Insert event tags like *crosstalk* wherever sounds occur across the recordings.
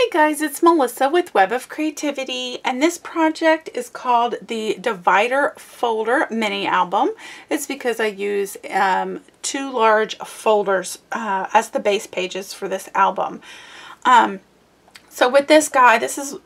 Hey guys, it's Melissa with Web of Creativity and this project is called the Divider Folder Mini Album. It's because I use um, two large folders uh, as the base pages for this album. Um, so with this guy, this is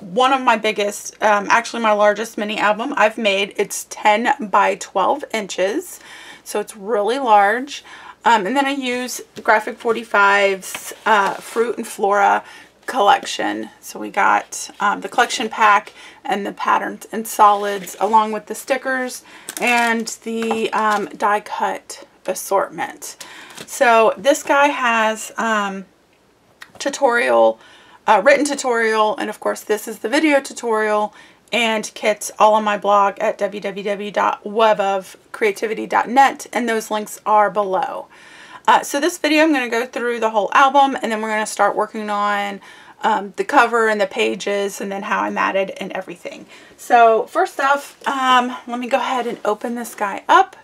one of my biggest, um, actually my largest mini album I've made. It's 10 by 12 inches, so it's really large. Um, and then I use Graphic 45's uh, Fruit and Flora collection. So we got um, the collection pack and the patterns and solids along with the stickers and the um, die cut assortment. So this guy has um, tutorial, uh, written tutorial, and of course this is the video tutorial and kits all on my blog at www.webofcreativity.net and those links are below. Uh, so this video I'm going to go through the whole album and then we're going to start working on um, the cover and the pages and then how I'm added and everything. So first off, um, let me go ahead and open this guy up.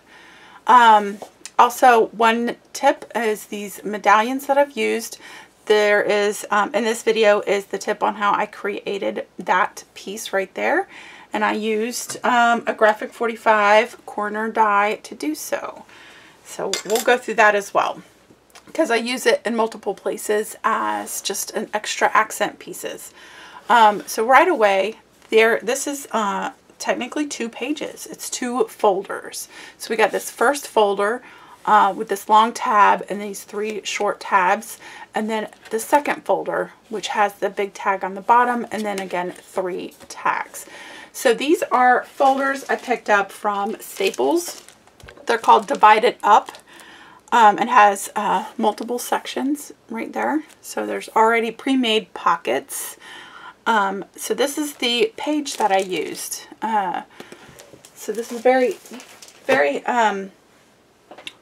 Um, also, one tip is these medallions that I've used. There is, um, in this video, is the tip on how I created that piece right there. And I used um, a Graphic 45 corner die to do so. So we'll go through that as well because I use it in multiple places as just an extra accent pieces. Um, so right away, there, this is uh, technically two pages. It's two folders. So we got this first folder uh, with this long tab and these three short tabs. And then the second folder, which has the big tag on the bottom, and then again, three tags. So these are folders I picked up from Staples they're called Divide-It-Up um, and has uh, multiple sections right there. So there's already pre-made pockets. Um, so this is the page that I used. Uh, so this is a very, very um,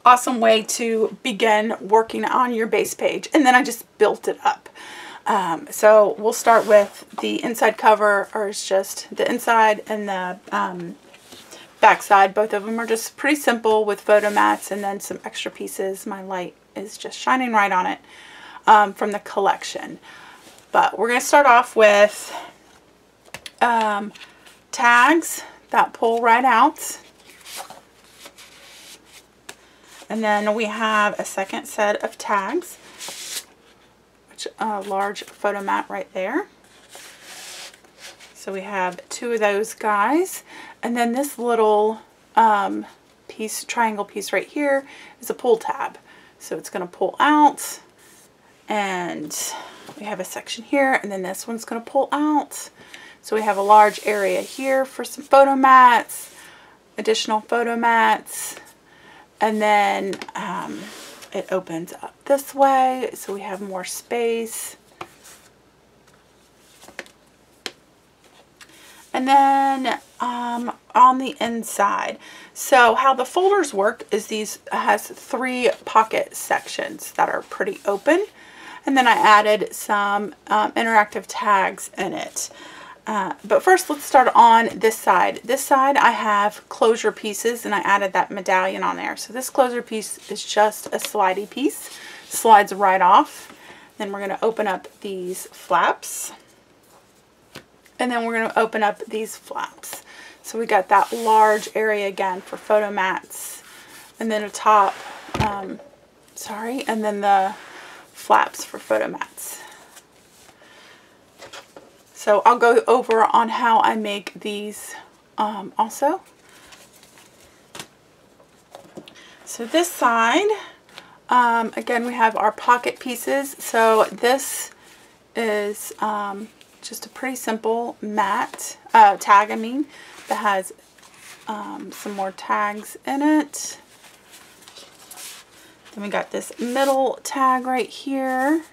awesome way to begin working on your base page. And then I just built it up. Um, so we'll start with the inside cover or it's just the inside and the um, backside. Both of them are just pretty simple with photo mats and then some extra pieces. My light is just shining right on it um, from the collection. But we're going to start off with um, tags that pull right out. And then we have a second set of tags, which a large photo mat right there. So we have two of those guys. And then this little um, piece, triangle piece right here is a pull tab. So it's going to pull out and we have a section here and then this one's going to pull out. So we have a large area here for some photo mats, additional photo mats, and then um, it opens up this way so we have more space. And then um, on the inside, so how the folders work is these has three pocket sections that are pretty open. And then I added some um, interactive tags in it. Uh, but first let's start on this side. This side I have closure pieces and I added that medallion on there. So this closure piece is just a slidey piece. Slides right off. Then we're going to open up these flaps. And then we're going to open up these flaps. So we got that large area again for photo mats. And then a top, um, sorry, and then the flaps for photo mats. So I'll go over on how I make these um, also. So this side, um, again, we have our pocket pieces. So this is um, just a pretty simple mat, uh, tag I mean, that has um, some more tags in it. Then we got this middle tag right here.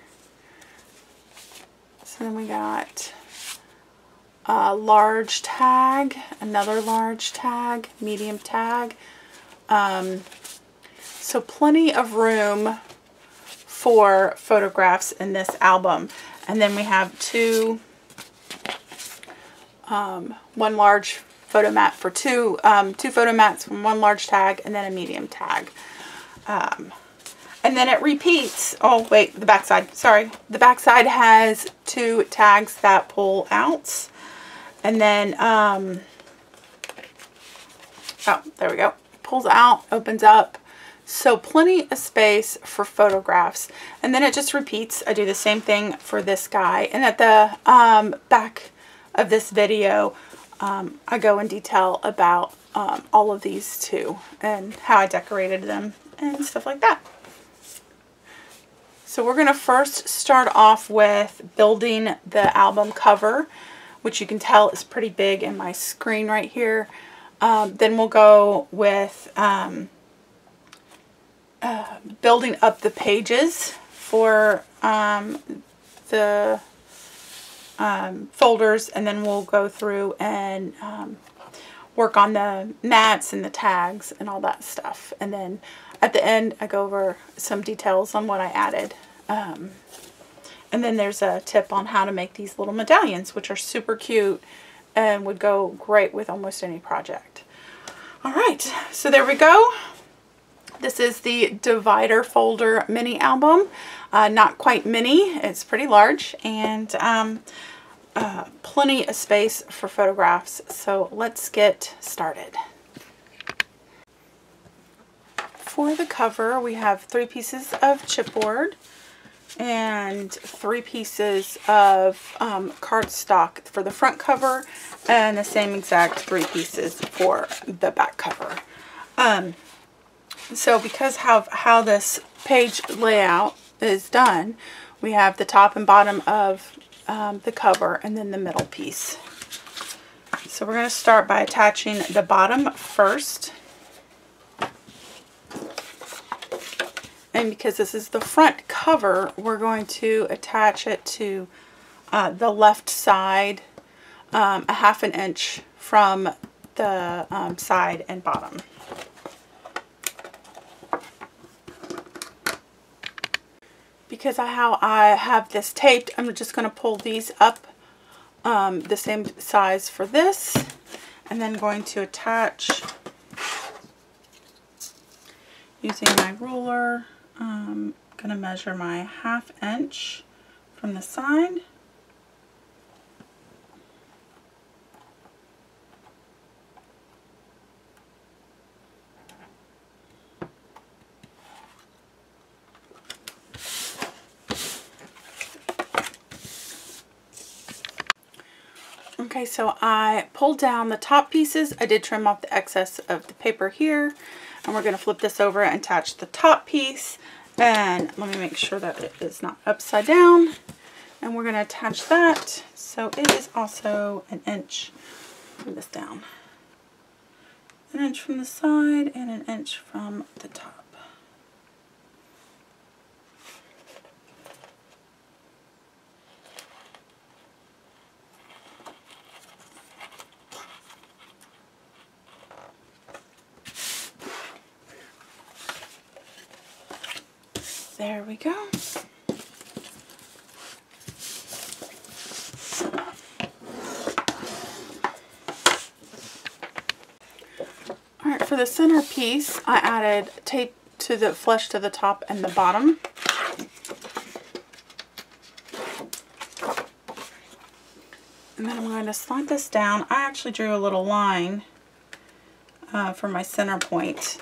So then we got a large tag, another large tag, medium tag. Um, so plenty of room for photographs in this album. And then we have two um, one large photo mat for two, um, two photo mats one large tag and then a medium tag. Um, And then it repeats. Oh, wait, the back side. Sorry. The back side has two tags that pull out. And then, um, oh, there we go. Pulls out, opens up. So plenty of space for photographs. And then it just repeats. I do the same thing for this guy. And at the um, back of this video, um, I go in detail about um, all of these too and how I decorated them and stuff like that. So we're going to first start off with building the album cover, which you can tell is pretty big in my screen right here. Um, then we'll go with um, uh, building up the pages for um, the um, folders and then we'll go through and um, work on the mats and the tags and all that stuff. And then at the end, I go over some details on what I added. Um, and then there's a tip on how to make these little medallions, which are super cute and would go great with almost any project. All right, so there we go. This is the divider folder mini album. Uh, not quite mini, it's pretty large and um, uh, plenty of space for photographs. So let's get started. For the cover, we have three pieces of chipboard and three pieces of um, cardstock for the front cover and the same exact three pieces for the back cover. Um, so because how, how this page layout is done, we have the top and bottom of um, the cover and then the middle piece. So we're going to start by attaching the bottom first. And because this is the front cover, we're going to attach it to uh, the left side um, a half an inch from the um, side and bottom. Because of how I have this taped, I'm just going to pull these up um, the same size for this and then going to attach using my ruler. I'm going to measure my half inch from the side Okay, so I pulled down the top pieces. I did trim off the excess of the paper here. And we're going to flip this over and attach the top piece. And let me make sure that it is not upside down. And we're going to attach that. So it is also an inch from this down. An inch from the side and an inch from the top. There we go. Alright, for the center piece, I added tape to the flush to the top and the bottom. And then I'm going to slide this down. I actually drew a little line uh, for my center point.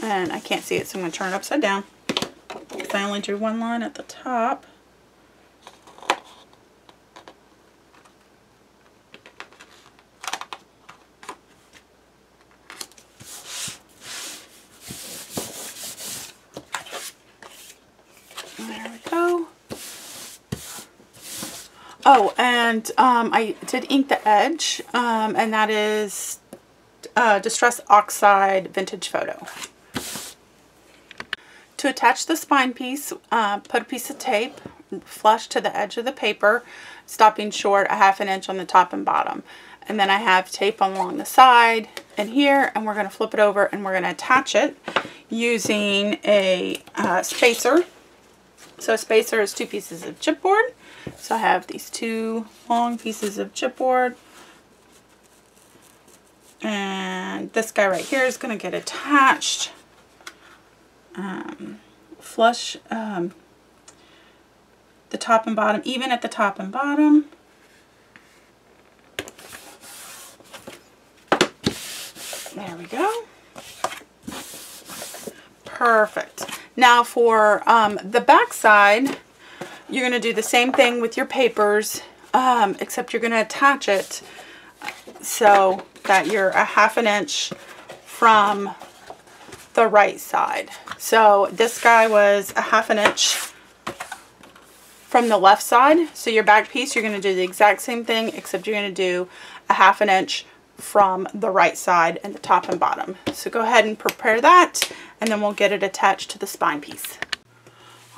And I can't see it, so I'm going to turn it upside down. I only drew one line at the top. There we go. Oh, and um, I did ink the edge, um, and that is uh, Distress Oxide Vintage Photo. To attach the spine piece, uh, put a piece of tape flush to the edge of the paper, stopping short a half an inch on the top and bottom. And then I have tape along the side and here, and we're going to flip it over and we're going to attach it using a uh, spacer. So a spacer is two pieces of chipboard. So I have these two long pieces of chipboard. And this guy right here is going to get attached um, flush um, the top and bottom, even at the top and bottom. There we go. Perfect. Now for um, the back side, you're going to do the same thing with your papers, um, except you're going to attach it so that you're a half an inch from the right side. So this guy was a half an inch from the left side. So your back piece, you're going to do the exact same thing, except you're going to do a half an inch from the right side and the top and bottom. So go ahead and prepare that and then we'll get it attached to the spine piece.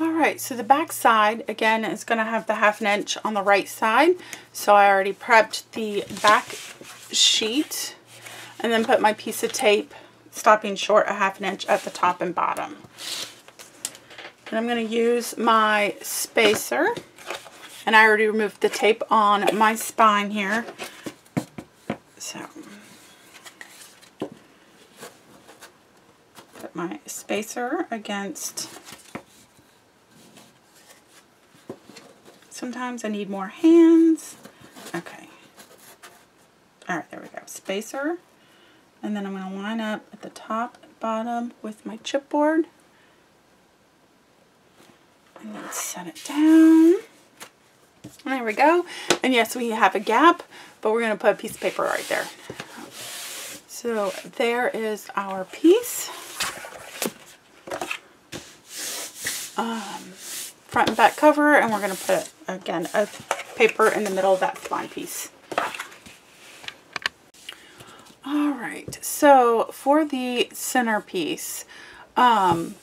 Alright, so the back side again is going to have the half an inch on the right side. So I already prepped the back sheet and then put my piece of tape stopping short a half an inch at the top and bottom. And I'm going to use my spacer and I already removed the tape on my spine here so, put my spacer against, sometimes I need more hands. Okay. All right, there we go. Spacer. And then I'm going to line up at the top and bottom with my chipboard. And then set it down. There we go. And yes, we have a gap, but we're going to put a piece of paper right there. So there is our piece. Um, front and back cover, and we're going to put, again, a paper in the middle of that spine piece. All right, so for the centerpiece, um,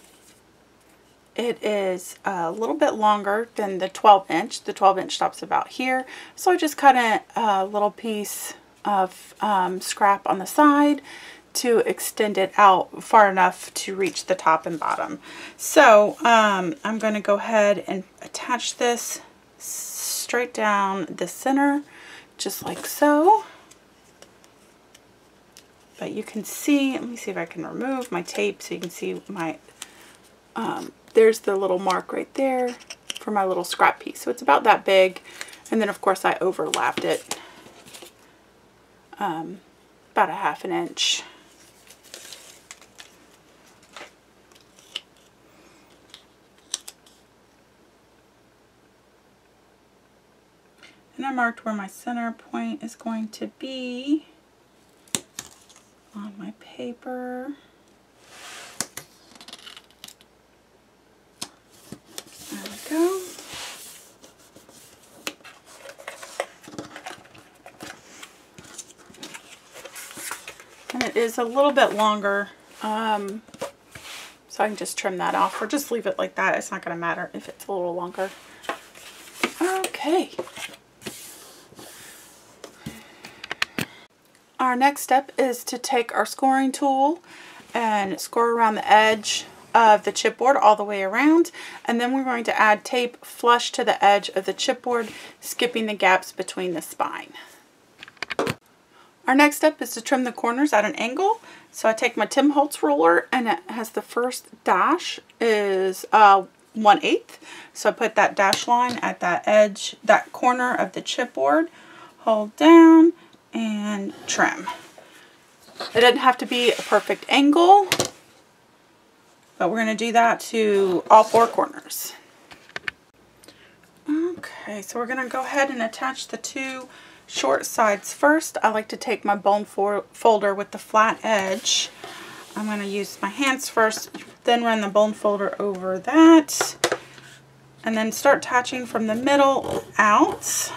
it is a little bit longer than the 12 inch. The 12 inch stops about here. So I just cut a, a little piece of um, scrap on the side to extend it out far enough to reach the top and bottom. So um, I'm going to go ahead and attach this straight down the center, just like so. But you can see, let me see if I can remove my tape so you can see my um, there's the little mark right there for my little scrap piece. So it's about that big. And then of course I overlapped it um, about a half an inch. And I marked where my center point is going to be on my paper. There we go. And it is a little bit longer, um, so I can just trim that off or just leave it like that. It's not going to matter if it's a little longer. Okay. Our next step is to take our scoring tool and score around the edge of the chipboard all the way around and then we're going to add tape flush to the edge of the chipboard skipping the gaps between the spine. Our next step is to trim the corners at an angle. So I take my Tim Holtz ruler and it has the first dash is uh, 1 8 So I put that dash line at that edge, that corner of the chipboard, hold down and trim. It doesn't have to be a perfect angle. But we're going to do that to all four corners. Okay, so we're going to go ahead and attach the two short sides first. I like to take my bone folder with the flat edge. I'm going to use my hands first, then run the bone folder over that. And then start attaching from the middle out.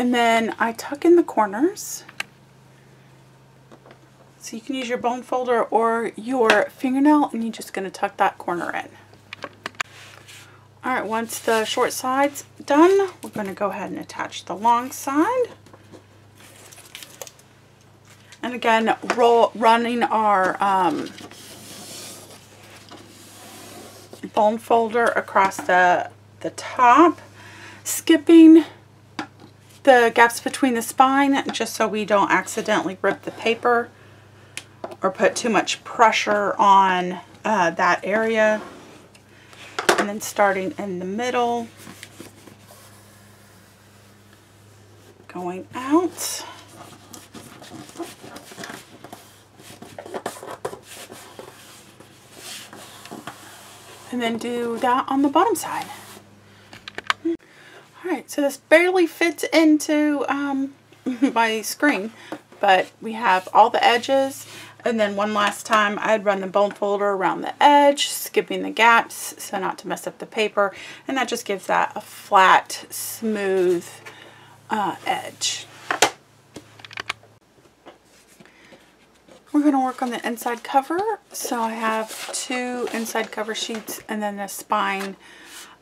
And then I tuck in the corners. So you can use your bone folder or your fingernail and you're just going to tuck that corner in. Alright, once the short side's done, we're going to go ahead and attach the long side. And again, roll, running our um, bone folder across the, the top, skipping the gaps between the spine just so we don't accidentally rip the paper or put too much pressure on uh, that area. And then starting in the middle, going out. And then do that on the bottom side. Alright, so this barely fits into um, *laughs* my screen, but we have all the edges. And then one last time, I'd run the bone folder around the edge, skipping the gaps so not to mess up the paper. And that just gives that a flat, smooth uh, edge. We're going to work on the inside cover. So I have two inside cover sheets and then the spine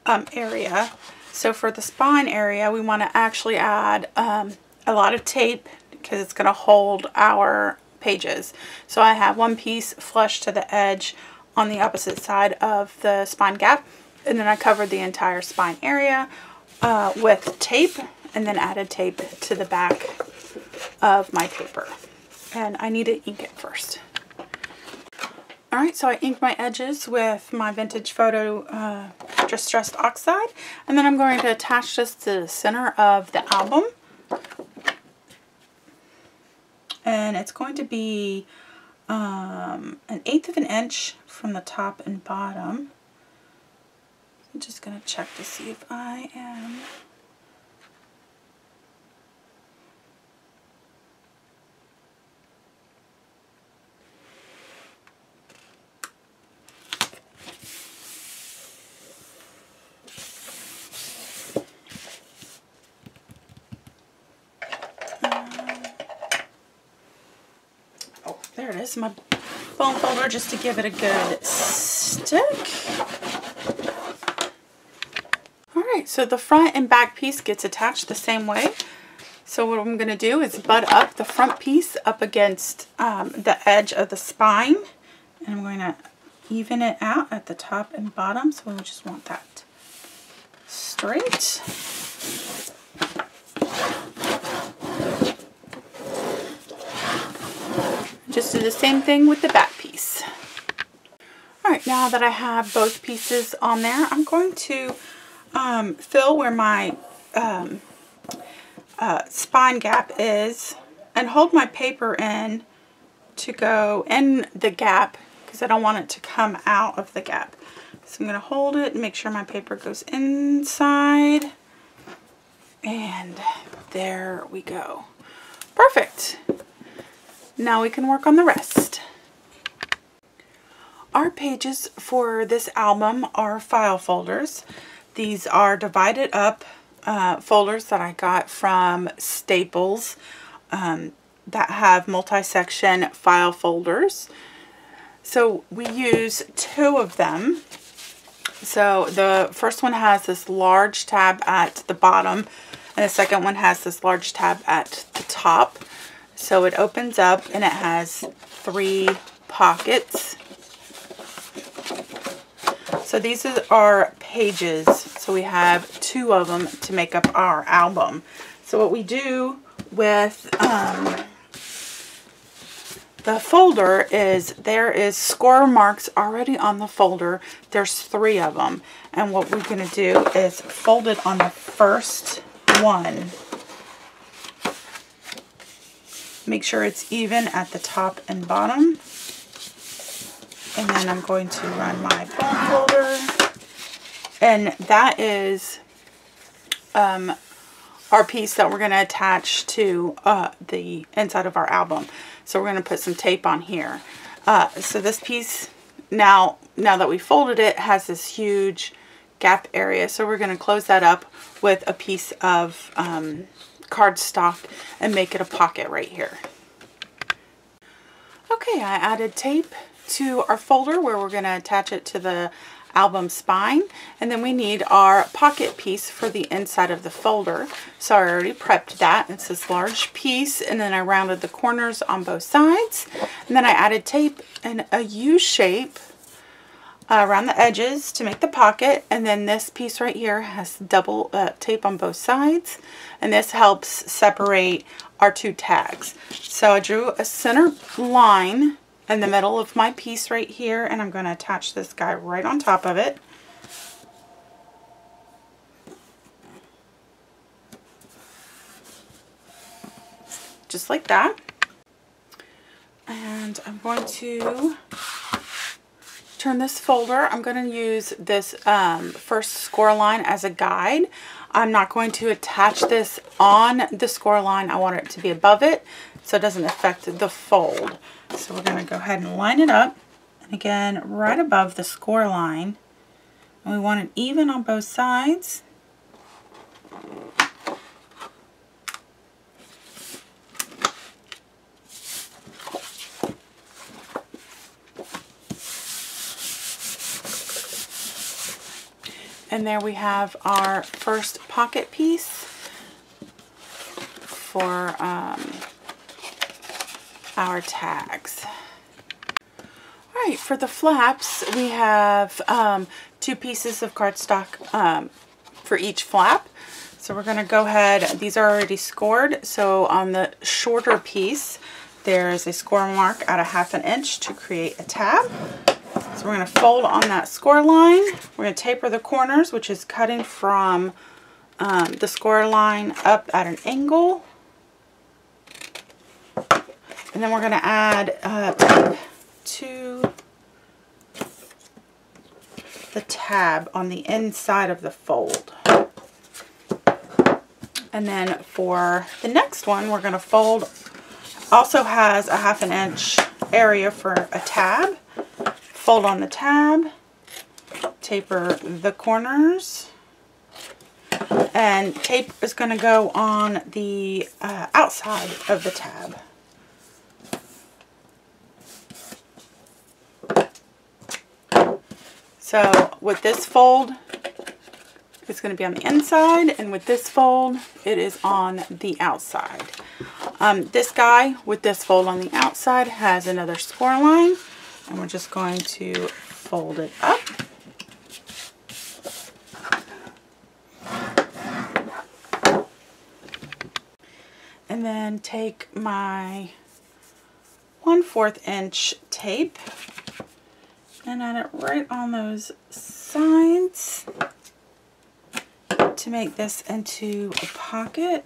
um, area. So for the spine area, we want to actually add um, a lot of tape because it's going to hold our pages. So I have one piece flush to the edge on the opposite side of the spine gap. And then I covered the entire spine area uh, with tape and then added tape to the back of my paper and I need to ink it first. Alright, so I inked my edges with my Vintage Photo uh, Distressed Oxide. And then I'm going to attach this to the center of the album. And it's going to be um, an eighth of an inch from the top and bottom. I'm just going to check to see if I am There it is, my bone folder just to give it a good stick. Alright, so the front and back piece gets attached the same way. So what I'm going to do is butt up the front piece up against um, the edge of the spine. And I'm going to even it out at the top and bottom. So we just want that straight. Just do the same thing with the back piece. Alright, now that I have both pieces on there, I'm going to um, fill where my um, uh, spine gap is and hold my paper in to go in the gap because I don't want it to come out of the gap. So I'm going to hold it and make sure my paper goes inside. And there we go. Perfect. Now we can work on the rest. Our pages for this album are file folders. These are Divide-It-Up uh, folders that I got from Staples um, that have multi-section file folders. So we use two of them. So the first one has this large tab at the bottom and the second one has this large tab at the top. So it opens up and it has three pockets. So these are pages. So we have two of them to make up our album. So what we do with um, the folder is there is score marks already on the folder. There's three of them. And what we're going to do is fold it on the first one. Make sure it's even at the top and bottom. And then I'm going to run my bone folder. And that is um, our piece that we're going to attach to uh, the inside of our album. So we're going to put some tape on here. Uh, so this piece, now, now that we folded it, has this huge gap area. So we're going to close that up with a piece of um, cardstock and make it a pocket right here. Okay, I added tape to our folder where we're going to attach it to the album spine. And then we need our pocket piece for the inside of the folder. So I already prepped that. It's this large piece and then I rounded the corners on both sides. And then I added tape in a U shape uh, around the edges to make the pocket and then this piece right here has double uh, tape on both sides and this helps separate our two tags. So I drew a center line in the middle of my piece right here and I'm going to attach this guy right on top of it. Just like that. And I'm going to turn this folder. I'm going to use this um, first score line as a guide. I'm not going to attach this on the score line. I want it to be above it so it doesn't affect the fold. So we're going to go ahead and line it up. And again, right above the score line. And we want it even on both sides. And there we have our first pocket piece for um, our tags. All right, for the flaps, we have um, two pieces of cardstock um, for each flap. So we're going to go ahead, these are already scored. So on the shorter piece, there's a score mark at a half an inch to create a tab. So we're going to fold on that score line. We're going to taper the corners, which is cutting from um, the score line up at an angle. And then we're going to add uh, to the tab on the inside of the fold. And then for the next one, we're going to fold, also has a half an inch area for a tab fold on the tab, taper the corners, and tape is going to go on the uh, outside of the tab. So with this fold, it's going to be on the inside, and with this fold, it is on the outside. Um, this guy with this fold on the outside has another score line and we're just going to fold it up. And then take my 1 4th inch tape and add it right on those sides to make this into a pocket.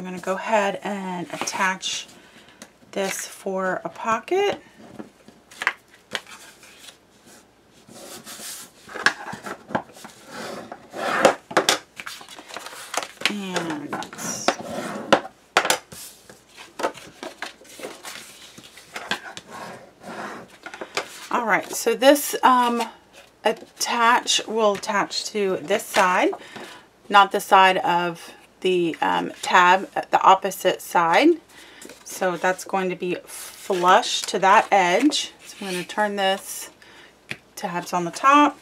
I'm going to go ahead and attach this for a pocket. And all right, so this um, attach will attach to this side, not the side of the um, tab at the opposite side. So that's going to be flush to that edge. So I'm going to turn this tabs on the top.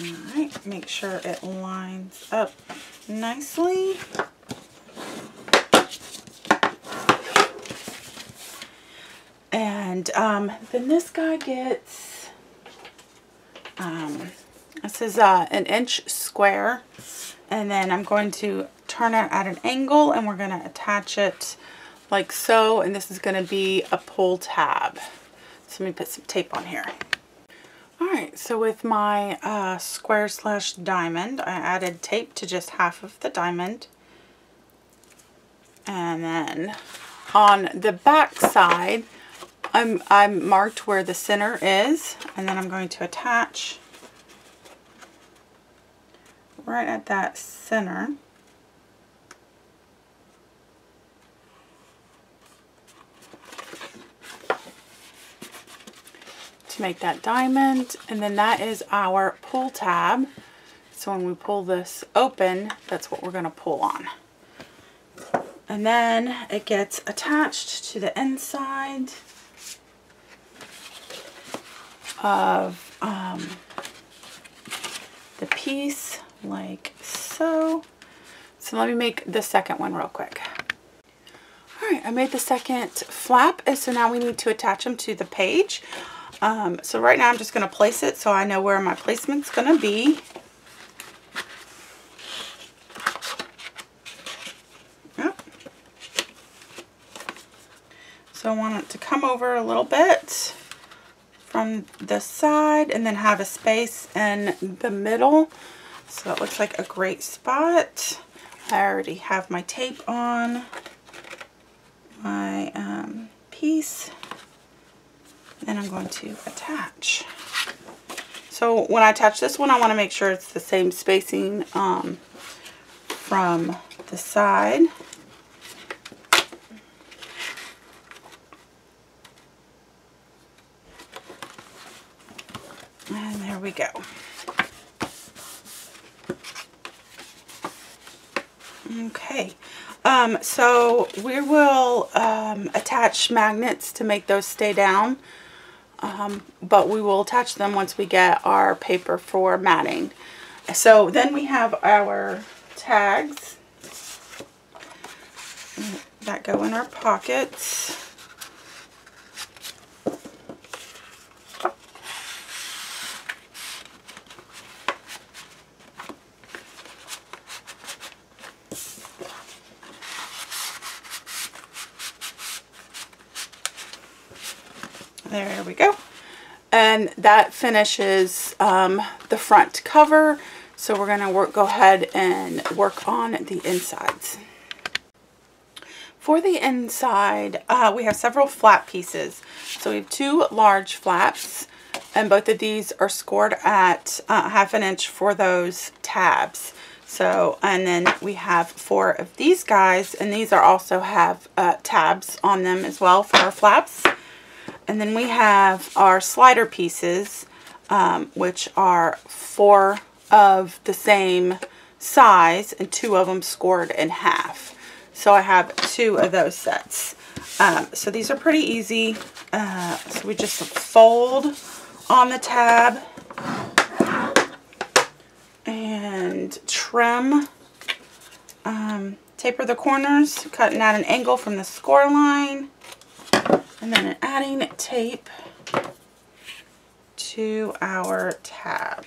Alright, make sure it lines up nicely. And um, then this guy gets um, this is uh, an inch square and then I'm going to turn it at an angle and we're going to attach it like so and this is going to be a pull tab. So let me put some tape on here. Alright, so with my uh, square slash diamond, I added tape to just half of the diamond. And then on the back side, I'm, I'm marked where the center is and then I'm going to attach right at that center. to make that diamond and then that is our pull tab. So when we pull this open that's what we're going to pull on. And then it gets attached to the inside of um, the piece like so. so. Let me make the second one real quick. All right, I made the second flap, and so now we need to attach them to the page. Um, so right now I'm just going to place it so I know where my placement's going to be. Yep. So I want it to come over a little bit from the side and then have a space in the middle. So it looks like a great spot. I already have my tape on my um, piece. And I'm going to attach. So when I attach this one, I want to make sure it's the same spacing um, from the side. And we go. Okay, um, so we will um, attach magnets to make those stay down, um, but we will attach them once we get our paper for matting. So then we have our tags that go in our pockets. There we go. That finishes um, the front cover. So we're going to work, go ahead and work on the insides. For the inside, uh, we have several flap pieces. So we have two large flaps, and both of these are scored at uh, half an inch for those tabs. So, and then we have four of these guys, and these are also have uh, tabs on them as well for our flaps. And then we have our slider pieces, um, which are four of the same size and two of them scored in half. So I have two of those sets. Um, so these are pretty easy. Uh, so we just fold on the tab and trim, um, taper the corners, cutting at an angle from the score line. And then adding tape to our tab.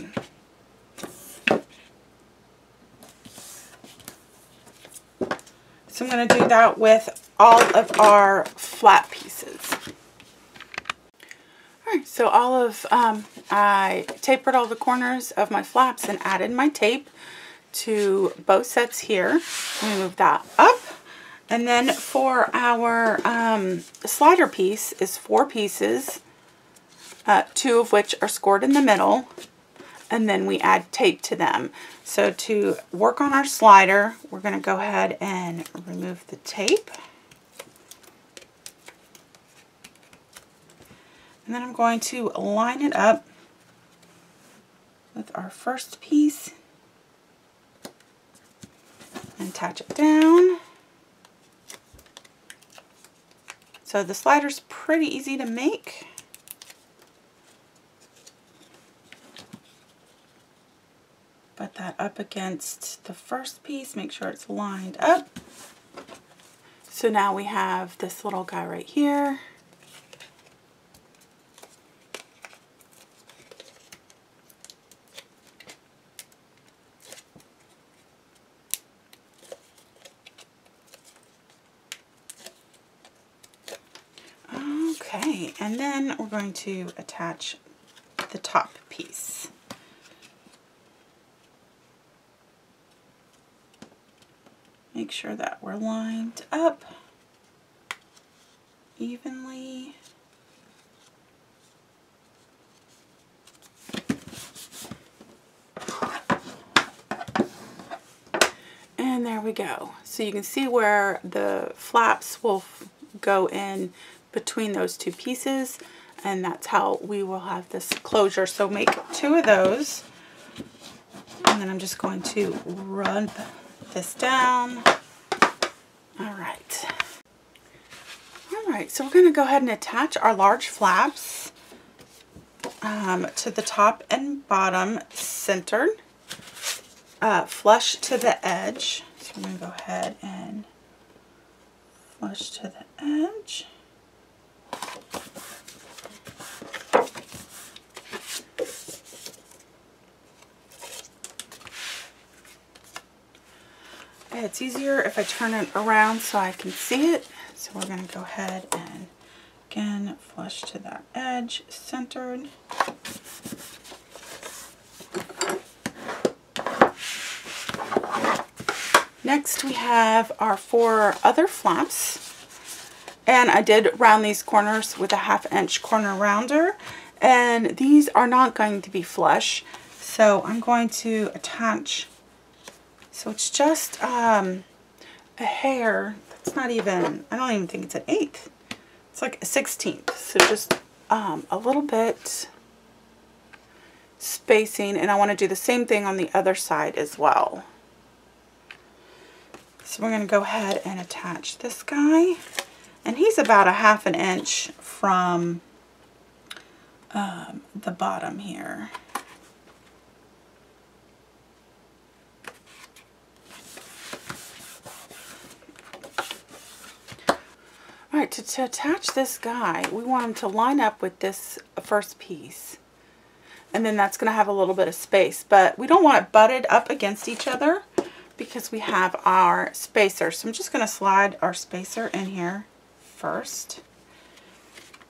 So I'm going to do that with all of our flat pieces. Alright, so all of, um, I tapered all the corners of my flaps and added my tape to both sets here. Let me Move that up and then for our um, slider piece is four pieces, uh, two of which are scored in the middle, and then we add tape to them. So to work on our slider, we're going to go ahead and remove the tape. And then I'm going to line it up with our first piece and attach it down. So the slider's pretty easy to make. Put that up against the first piece, make sure it's lined up. So now we have this little guy right here. Okay, and then we're going to attach the top piece. Make sure that we're lined up evenly. And there we go. So you can see where the flaps will go in between those two pieces and that's how we will have this closure. So make two of those and then I'm just going to run this down. All right. All right, so we're going to go ahead and attach our large flaps um, to the top and bottom centered. uh, flush to the edge. So I'm going to go ahead and flush to the edge. It's easier if I turn it around so I can see it. So we're going to go ahead and again flush to that edge, centered. Next we have our four other flaps. And I did round these corners with a half inch corner rounder. And these are not going to be flush. So I'm going to attach, so it's just um, a hair, that's not even, I don't even think it's an eighth. It's like a sixteenth. So just um, a little bit spacing and I want to do the same thing on the other side as well. So we're going to go ahead and attach this guy. And he's about a half an inch from um, the bottom here. Alright, to, to attach this guy, we want him to line up with this first piece. And then that's going to have a little bit of space. But we don't want it butted up against each other because we have our spacer. So I'm just going to slide our spacer in here first.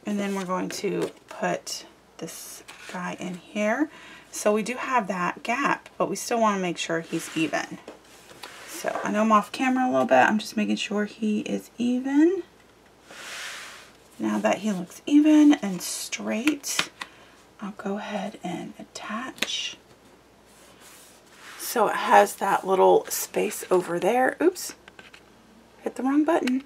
And then we're going to put this guy in here. So we do have that gap, but we still want to make sure he's even. So I know I'm off camera a little bit. I'm just making sure he is even. Now that he looks even and straight, I'll go ahead and attach so it has that little space over there. Oops, hit the wrong button.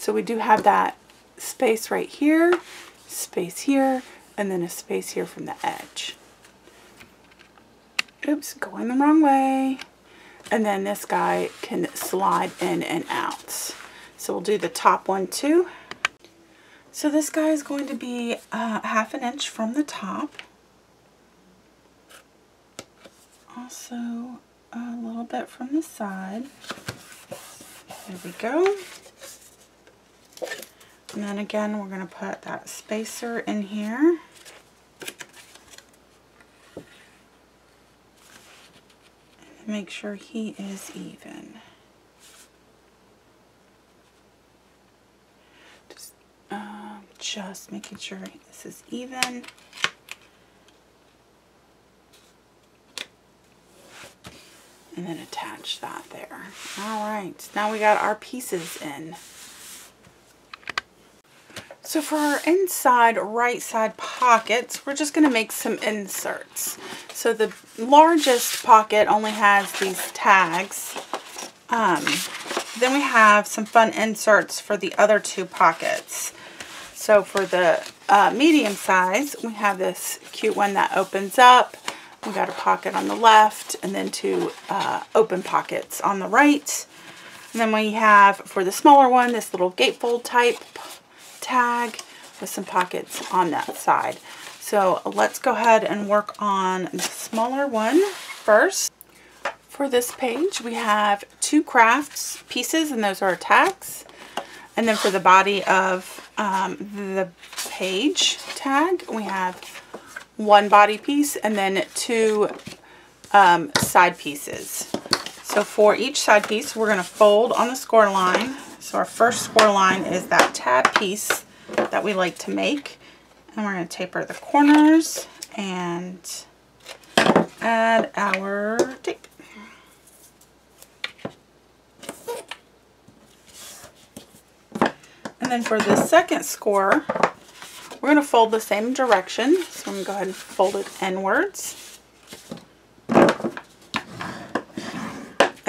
So we do have that space right here, space here, and then a space here from the edge. Oops, going the wrong way. And then this guy can slide in and out. So we'll do the top one too. So this guy is going to be uh, half an inch from the top. also a little bit from the side. There we go. And then again, we're going to put that spacer in here. Make sure he is even. Just, uh, just making sure this is even. and then attach that there. All right, now we got our pieces in. So for our inside right side pockets, we're just going to make some inserts. So the largest pocket only has these tags. Um, then we have some fun inserts for the other two pockets. So for the uh, medium size, we have this cute one that opens up. We got a pocket on the left and then two uh, open pockets on the right. And then we have, for the smaller one, this little gatefold type tag with some pockets on that side. So let's go ahead and work on the smaller one first. For this page, we have two crafts pieces, and those are tags. And then for the body of um, the page tag, we have one body piece and then two um, side pieces. So for each side piece, we're going to fold on the score line. So our first score line is that tab piece that we like to make. And we're going to taper the corners and add our tape. And then for the second score, we're going to fold the same direction. So I'm going to go ahead and fold it inwards.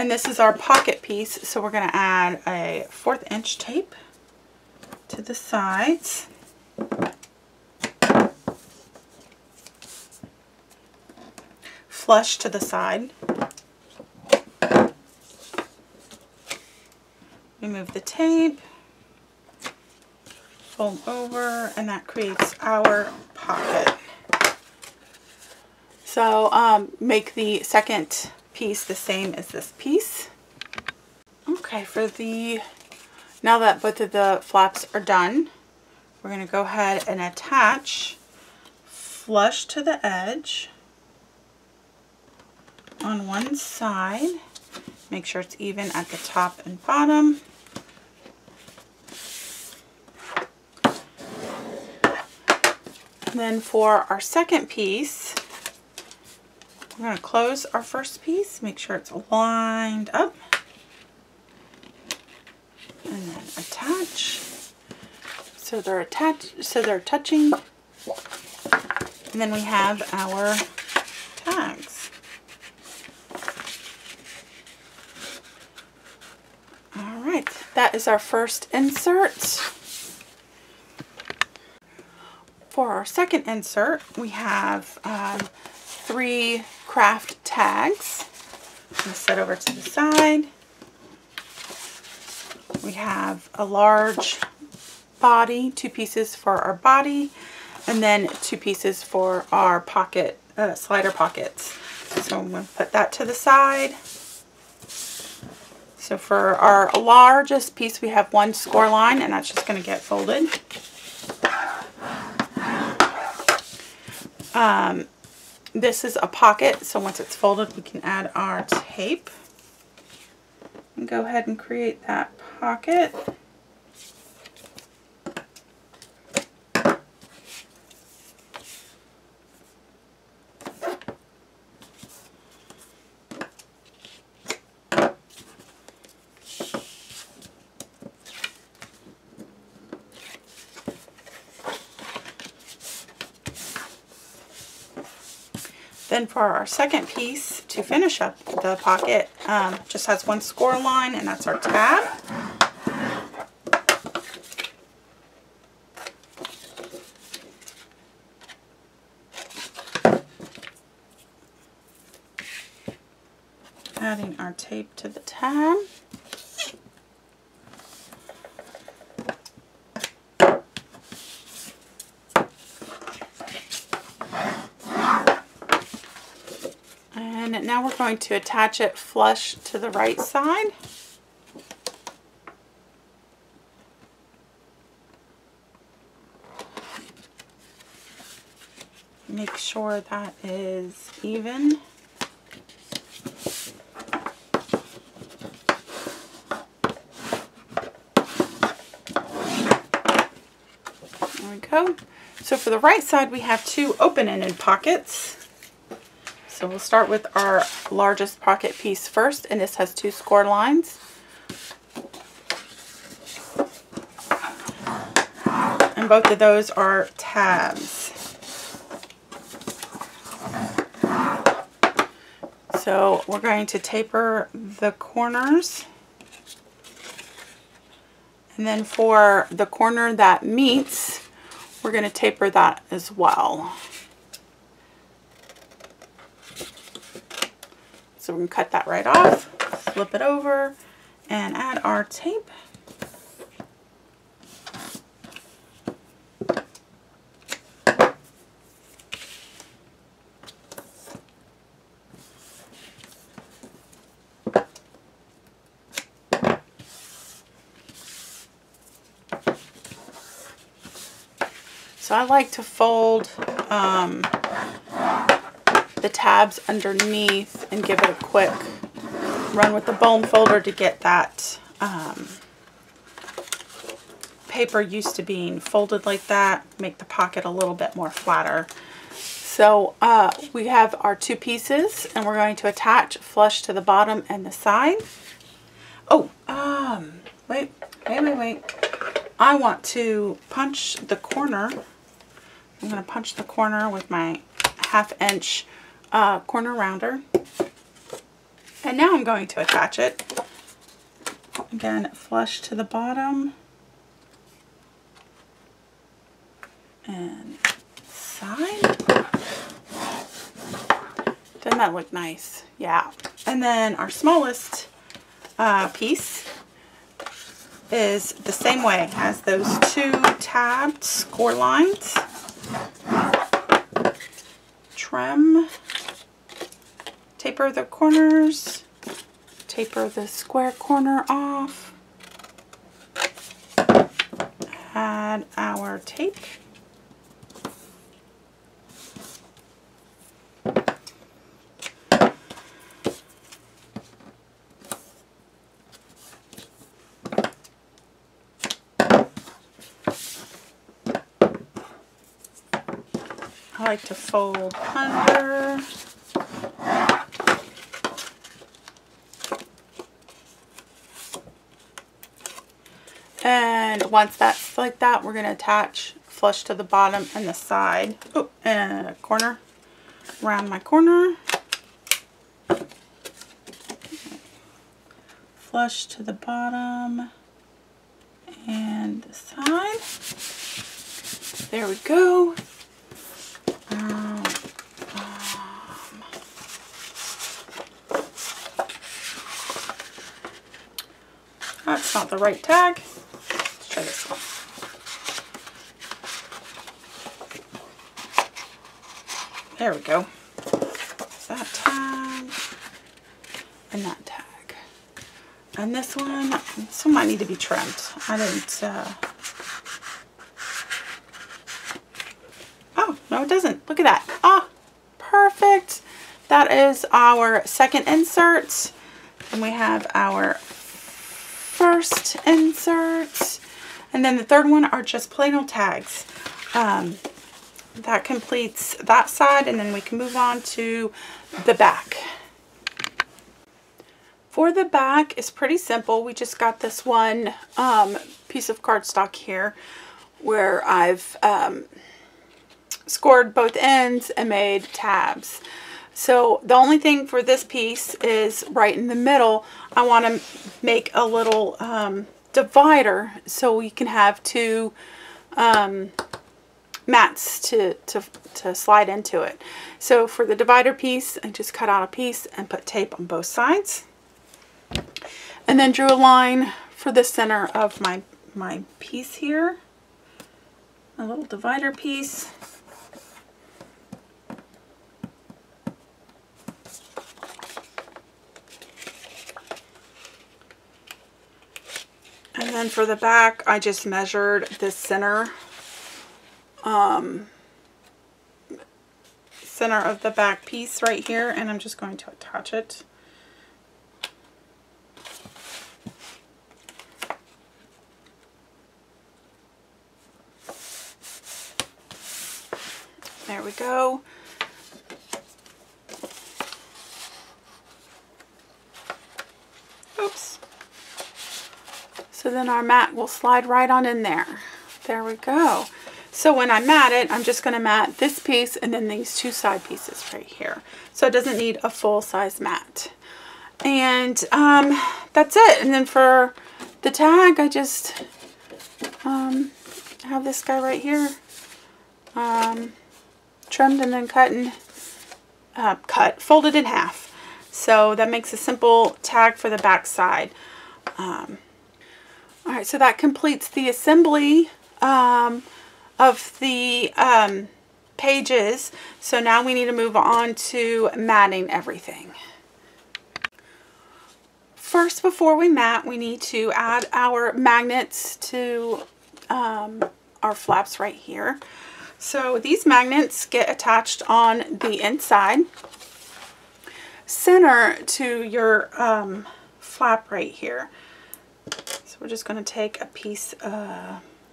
And this is our pocket piece. So we're going to add a fourth inch tape to the sides. Flush to the side. Remove the tape fold over and that creates our pocket. So um, make the second piece the same as this piece. Okay, for the, now that both of the flaps are done, we're going to go ahead and attach flush to the edge on one side. Make sure it's even at the top and bottom. And then for our second piece, we're going to close our first piece, make sure it's lined up. And then attach. So they're attached, so they're touching. And then we have our tags. All right, that is our first insert. For our second insert, we have um, three craft tags. Set over to the side. We have a large body, two pieces for our body, and then two pieces for our pocket, uh, slider pockets. So I'm going to put that to the side. So for our largest piece, we have one score line, and that's just going to get folded. Um, this is a pocket, so once it's folded, we can add our tape. And go ahead and create that pocket. Then for our second piece to finish up the pocket, um, just has one score line and that's our tab. Adding our tape to the tab. And now we're going to attach it flush to the right side. Make sure that is even. There we go. So for the right side we have two open-ended pockets. So we'll start with our largest pocket piece first, and this has two score lines. And both of those are tabs. So we're going to taper the corners. And then for the corner that meets, we're going to taper that as well. So we can cut that right off, flip it over, and add our tape. So I like to fold um, the tabs underneath and give it a quick run with the bone folder to get that um, paper used to being folded like that, make the pocket a little bit more flatter. So uh, we have our two pieces and we're going to attach flush to the bottom and the side. Oh, um, wait, wait, wait, wait. I want to punch the corner. I'm going to punch the corner with my half inch uh, corner rounder. And now I'm going to attach it. Again, flush to the bottom. And side. Doesn't that look nice? Yeah. And then our smallest uh, piece is the same way. as those two tabbed score lines. Trim taper the corners, taper the square corner off, add our tape. I like to fold under. And once that's like that, we're going to attach flush to the bottom and the side. Oh, and a corner. Around my corner. Flush to the bottom and the side. There we go. Um, um, that's not the right tag. Let's try this one. There we go. That tag and that tag. And this one, this one might need to be trimmed. I didn't, uh, oh, no it doesn't. Look at that. Ah, perfect. That is our second insert. And we have our first insert. And then the third one are just plain old tags. Um, that completes side and then we can move on to the back. For the back, it's pretty simple. We just got this one um, piece of cardstock here where I've um, scored both ends and made tabs. So the only thing for this piece is right in the middle, I want to make a little um, divider so we can have two um, mats to, to, to slide into it. So for the divider piece, I just cut out a piece and put tape on both sides. And then drew a line for the center of my, my piece here. A little divider piece. And then for the back, I just measured the center, um, center of the back piece right here, and I'm just going to attach it. There we go. Oops. So then our mat will slide right on in there. There we go. So when I mat it, I'm just going to mat this piece and then these two side pieces right here. So it doesn't need a full size mat. And um, that's it. And then for the tag, I just um, have this guy right here. Um, trimmed and then cut and uh, cut, folded in half. So that makes a simple tag for the back side. Um, all right, so that completes the assembly um, of the um, pages. So now we need to move on to matting everything. First, before we mat, we need to add our magnets to um, our flaps right here. So these magnets get attached on the inside, center to your um, flap right here. So we're just going to take a piece,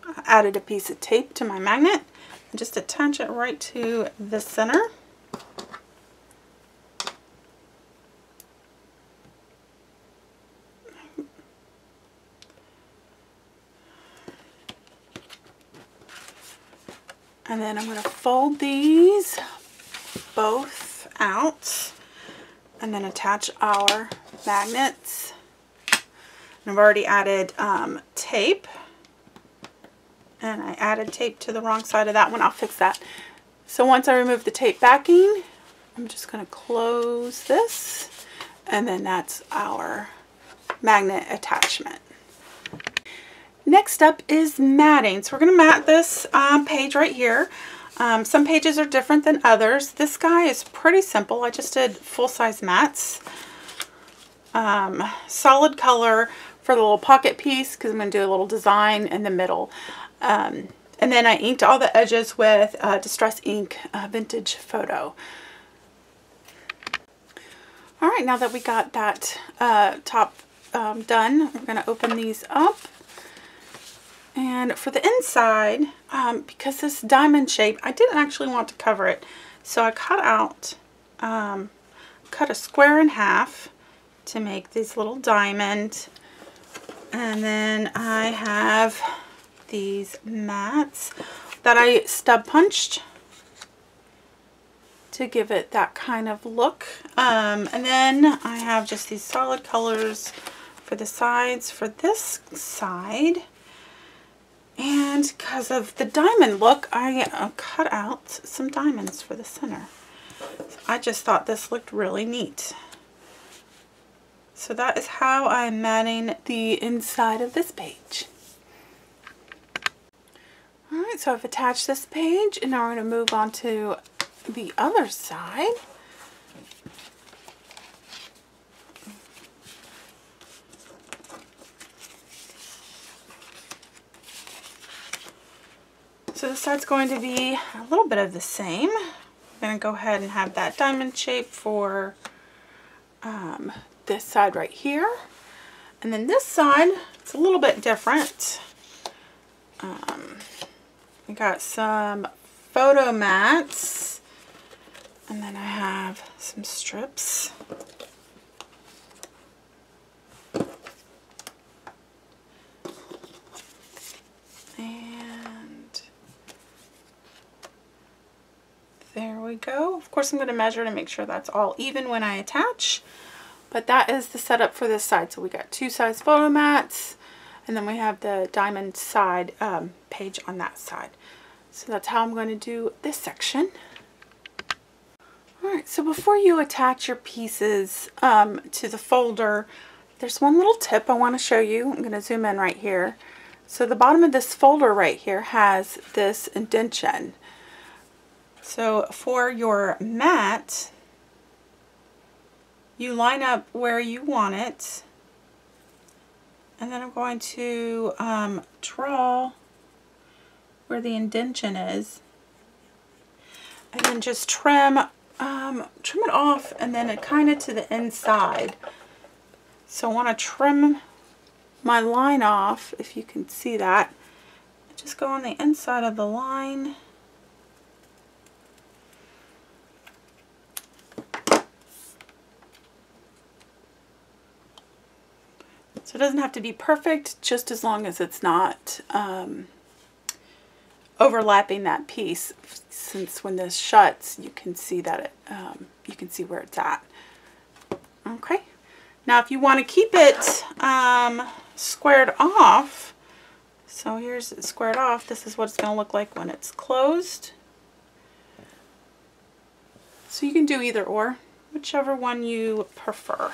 uh, added a piece of tape to my magnet and just attach it right to the center. And then I'm going to fold these both out and then attach our magnets. And I've already added um, tape. And I added tape to the wrong side of that one. I'll fix that. So once I remove the tape backing, I'm just going to close this. And then that's our magnet attachment. Next up is matting. So we're going to mat this um, page right here. Um, some pages are different than others. This guy is pretty simple. I just did full-size mats. Um, solid color for the little pocket piece because I'm going to do a little design in the middle. Um, and then I inked all the edges with uh, Distress Ink uh, Vintage Photo. All right, now that we got that uh, top um, done, we're going to open these up. And for the inside, um, because this diamond shape, I didn't actually want to cover it. So I cut out, um, cut a square in half to make this little diamond. And then I have these mats that I stub punched to give it that kind of look. Um, and then I have just these solid colors for the sides. For this side, and because of the diamond look, I uh, cut out some diamonds for the center. I just thought this looked really neat. So that is how I'm matting the inside of this page. Alright, so I've attached this page and now we're going to move on to the other side. So this side's going to be a little bit of the same. I'm going to go ahead and have that diamond shape for um, this side right here. And then this side, it's a little bit different. Um, I got some photo mats. And then I have some strips. And there we go. Of course, I'm going to measure to make sure that's all even when I attach. But that is the setup for this side. So we got two size photo mats. And then we have the diamond side um, page on that side. So that's how I'm going to do this section. Alright, so before you attach your pieces um, to the folder, there's one little tip I want to show you. I'm going to zoom in right here. So the bottom of this folder right here has this indentation. So for your mat, you line up where you want it. And then I'm going to um, draw where the indention is. And then just trim, um, trim it off and then kind of to the inside. So I want to trim my line off, if you can see that. Just go on the inside of the line. So it doesn't have to be perfect, just as long as it's not um, overlapping that piece. Since when this shuts, you can see that it, um, you can see where it's at. Okay. Now, if you want to keep it um, squared off, so here's it squared off. This is what it's going to look like when it's closed. So you can do either or, whichever one you prefer.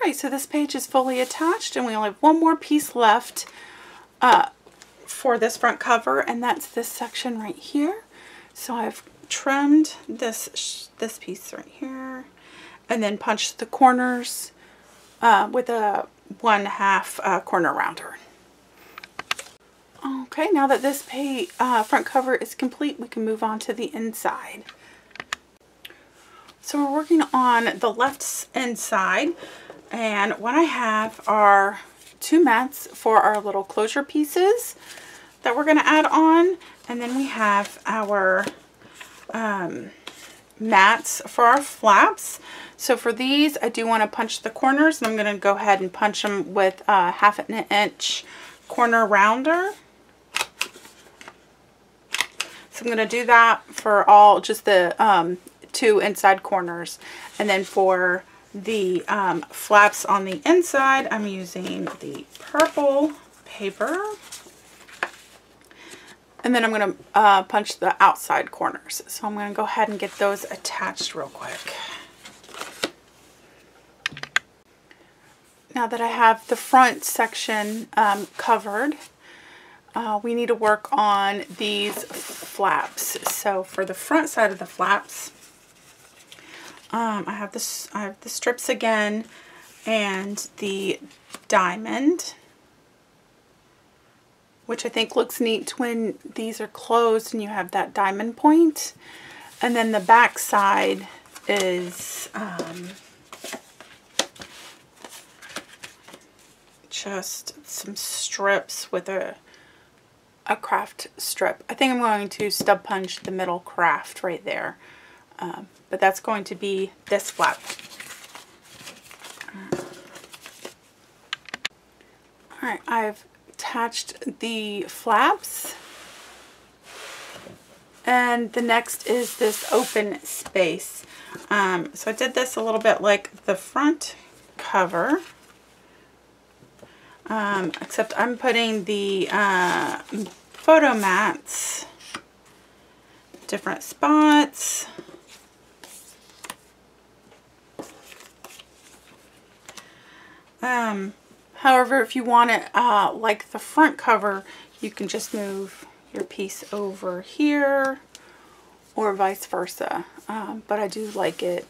Alright, so this page is fully attached and we only have one more piece left uh, for this front cover and that's this section right here. So I've trimmed this, this piece right here and then punched the corners uh, with a one half uh, corner rounder. Okay, now that this page, uh, front cover is complete, we can move on to the inside. So we're working on the left inside. And what I have are two mats for our little closure pieces that we're going to add on. And then we have our um, mats for our flaps. So for these, I do want to punch the corners. And I'm going to go ahead and punch them with a half an inch corner rounder. So I'm going to do that for all, just the um, two inside corners. And then for the um, flaps on the inside, I'm using the purple paper. And then I'm going to uh, punch the outside corners. So I'm going to go ahead and get those attached real quick. Now that I have the front section um, covered, uh, we need to work on these flaps. So for the front side of the flaps, um, I have this. I have the strips again, and the diamond, which I think looks neat when these are closed and you have that diamond point. And then the back side is um, just some strips with a a craft strip. I think I'm going to stub punch the middle craft right there. Um, but that's going to be this flap. Alright, I've attached the flaps. And the next is this open space. Um, so I did this a little bit like the front cover. Um, except I'm putting the uh, photo mats, different spots. Um, however, if you want it uh, like the front cover, you can just move your piece over here or vice versa. Um, but I do like it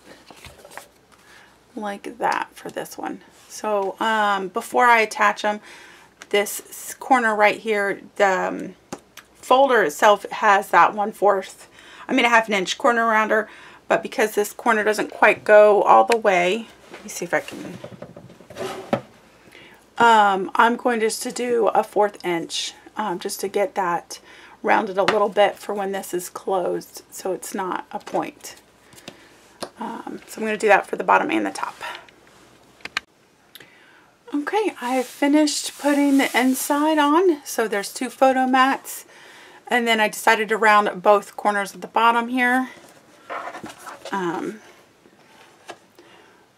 like that for this one. So um, before I attach them, this corner right here, the um, folder itself has that one-fourth, I mean a half an inch corner rounder, but because this corner doesn't quite go all the way, let me see if I can, um, I'm going just to do a fourth inch um, just to get that rounded a little bit for when this is closed so it's not a point. Um, so I'm going to do that for the bottom and the top. Okay, I finished putting the inside on. So there's two photo mats. And then I decided to round both corners of the bottom here. Um,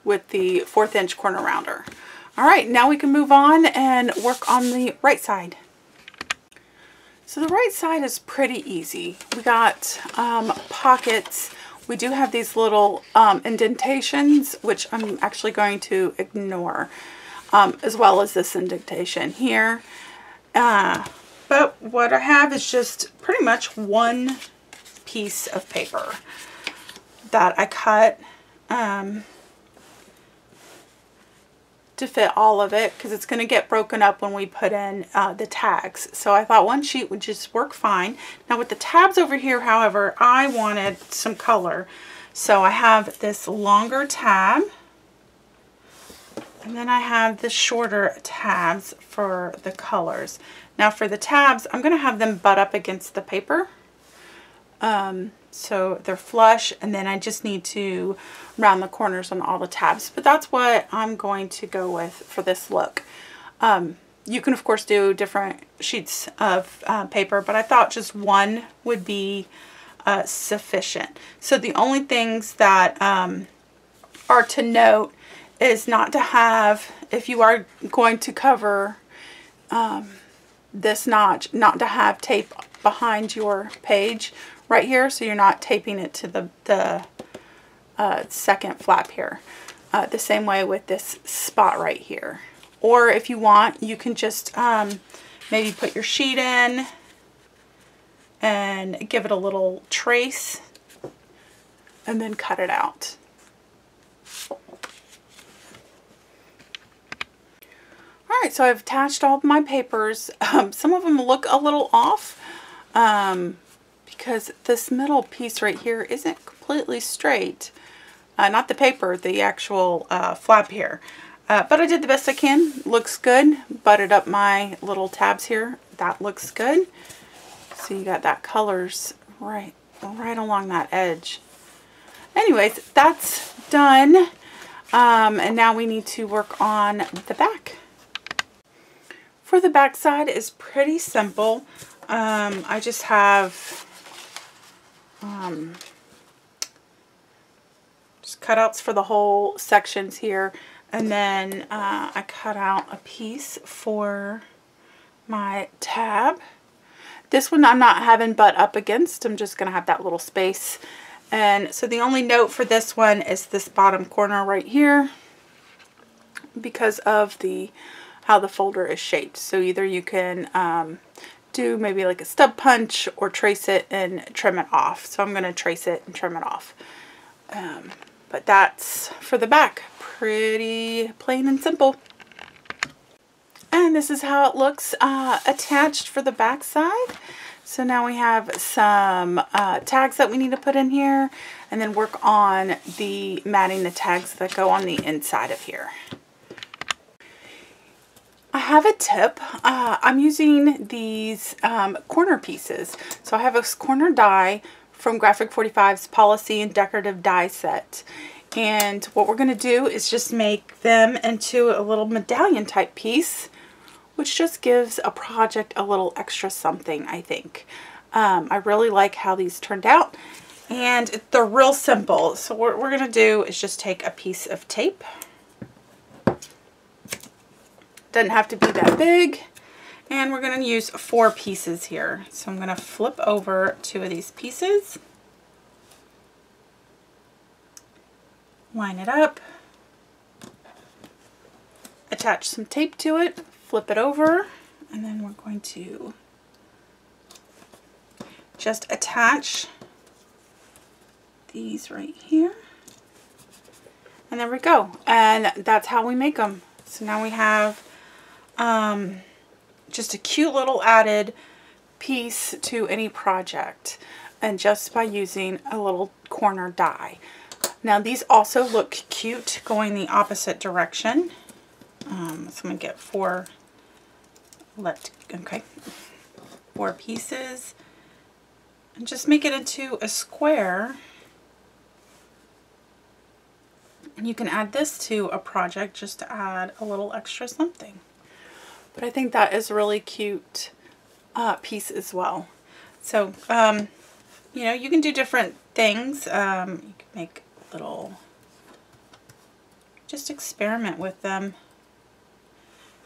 with the fourth inch corner rounder. All right, now we can move on and work on the right side. So the right side is pretty easy. We got um, pockets. We do have these little um, indentations, which I'm actually going to ignore um, as well as this indentation here. Uh, but what I have is just pretty much one piece of paper that I cut um, to fit all of it because it's going to get broken up when we put in uh, the tags. So I thought one sheet would just work fine. Now with the tabs over here, however, I wanted some color. So I have this longer tab and then I have the shorter tabs for the colors. Now for the tabs, I'm going to have them butt up against the paper. Um, so they're flush and then I just need to round the corners on all the tabs. But that's what I'm going to go with for this look. Um, you can of course do different sheets of uh, paper, but I thought just one would be uh, sufficient. So the only things that um, are to note is not to have, if you are going to cover um, this notch, not to have tape behind your page right here so you're not taping it to the, the uh, second flap here. Uh, the same way with this spot right here. Or if you want, you can just um, maybe put your sheet in and give it a little trace and then cut it out. Alright, so I've attached all my papers. *laughs* Um, some of them look a little off um, because this middle piece right here isn't completely straight. Uh, not the paper, the actual uh, flap here. Uh, but I did the best I can. Looks good. Butted up my little tabs here. That looks good. So you got that colors right, right along that edge. Anyways, that's done. Um, and now we need to work on the back. For the back side is pretty simple. Um, I just have um, just cutouts for the whole sections here. And then uh, I cut out a piece for my tab. This one I'm not having butt up against. I'm just going to have that little space. And so the only note for this one is this bottom corner right here because of the how the folder is shaped. So either you can um, do maybe like a stub punch or trace it and trim it off. So I'm going to trace it and trim it off. Um, but that's for the back. Pretty plain and simple. And this is how it looks uh, attached for the back side. So now we have some uh, tags that we need to put in here and then work on the matting the tags that go on the inside of here. I have a tip. Uh, I'm using these um, corner pieces. So I have a corner die from Graphic 45's Policy and Decorative Die Set. And what we're going to do is just make them into a little medallion type piece, which just gives a project a little extra something, I think. Um, I really like how these turned out. And they're real simple. So what we're going to do is just take a piece of tape. Doesn't have to be that big. And we're going to use four pieces here. So I'm going to flip over two of these pieces. Line it up. Attach some tape to it. Flip it over. And then we're going to just attach these right here. And there we go. And that's how we make them. So now we have um, just a cute little added piece to any project and just by using a little corner die. Now these also look cute going the opposite direction. Um, so I'm going to get four, let, okay, four pieces and just make it into a square. And you can add this to a project just to add a little extra something. But I think that is a really cute uh, piece as well. So, um, you know, you can do different things. Um, you can make little, just experiment with them.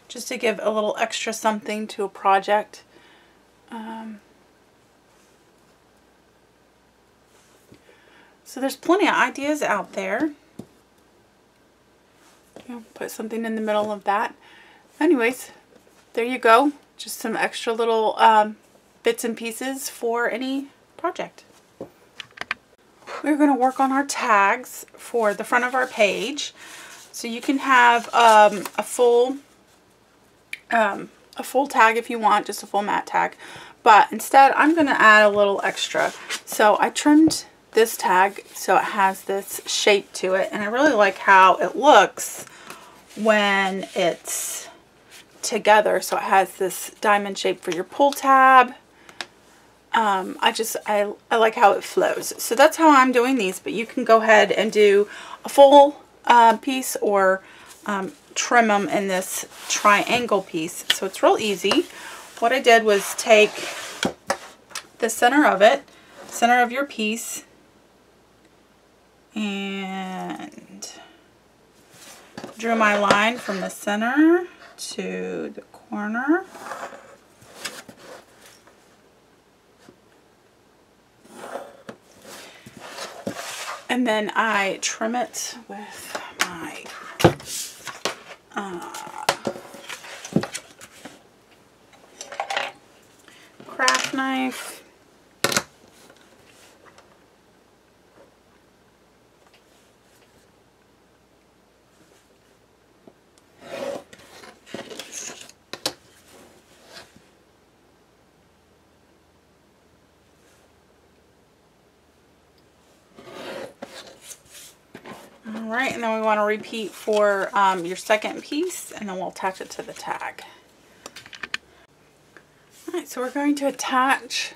Just to give a little extra something to a project. Um, so there's plenty of ideas out there. You know, put something in the middle of that. Anyways, there you go. Just some extra little um, bits and pieces for any project. We're going to work on our tags for the front of our page. So you can have um, a full um, a full tag if you want, just a full mat tag. But instead, I'm going to add a little extra. So I trimmed this tag so it has this shape to it. And I really like how it looks when it's together. So it has this diamond shape for your pull tab. Um, I just, I, I like how it flows. So that's how I'm doing these, but you can go ahead and do a full uh, piece or um, trim them in this triangle piece. So it's real easy. What I did was take the center of it, center of your piece, and drew my line from the center to the corner. And then I trim it with my uh, craft knife. Right, and then we want to repeat for um, your second piece, and then we'll attach it to the tag. All right, so we're going to attach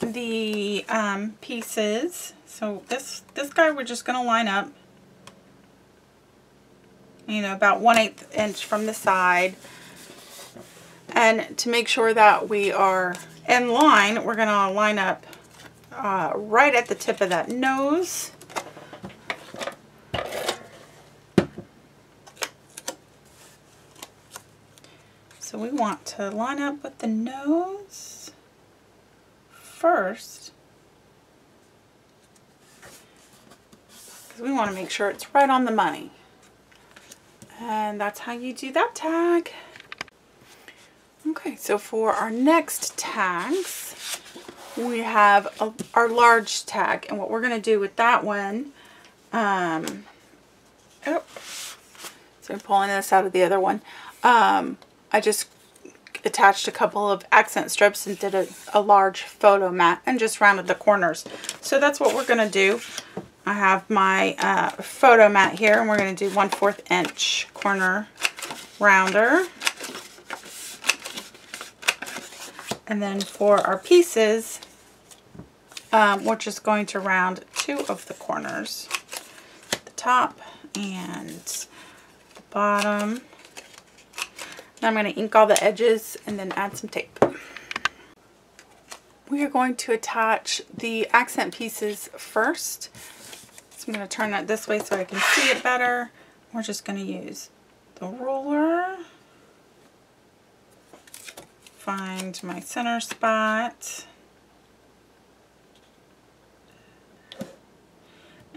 the um, pieces. So this, this guy we're just going to line up, you know, about 1 8 inch from the side. And to make sure that we are in line, we're going to line up uh, right at the tip of that nose. So we want to line up with the nose first. Because we want to make sure it's right on the money. And that's how you do that tag. Okay, so for our next tags, we have a, our large tag. And what we're going to do with that one, um, oh, so I'm pulling this out of the other one. Um, I just attached a couple of accent strips and did a, a large photo mat and just rounded the corners. So that's what we're going to do. I have my uh, photo mat here and we're going to do 1 4th inch corner rounder. And then for our pieces, um, we're just going to round two of the corners. The top and the bottom. I'm going to ink all the edges and then add some tape. We are going to attach the accent pieces first. So I'm going to turn it this way so I can see it better. We're just going to use the ruler. Find my center spot.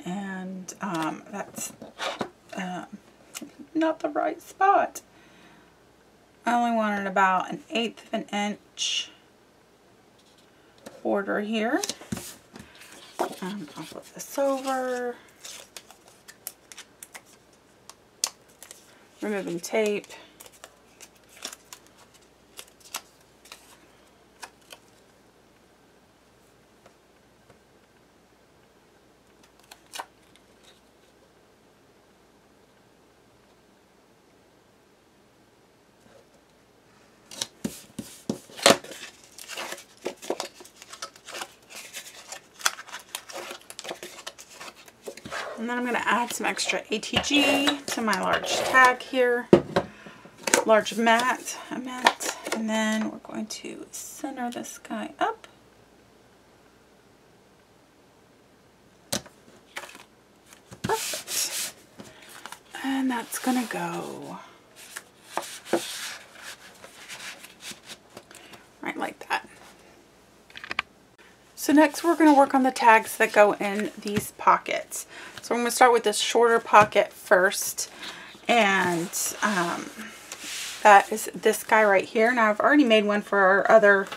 And um, that's um, not the right spot. I only wanted about an eighth of an inch border here. Um, I'll flip this over. Removing tape. And then I'm going to add some extra ATG to my large tag here. Large mat, I meant. And then we're going to center this guy up. Perfect. And that's going to go right like that. So next we're going to work on the tags that go in these pockets. So I'm going to start with this shorter pocket first. And um, that is this guy right here. Now I've already made one for our other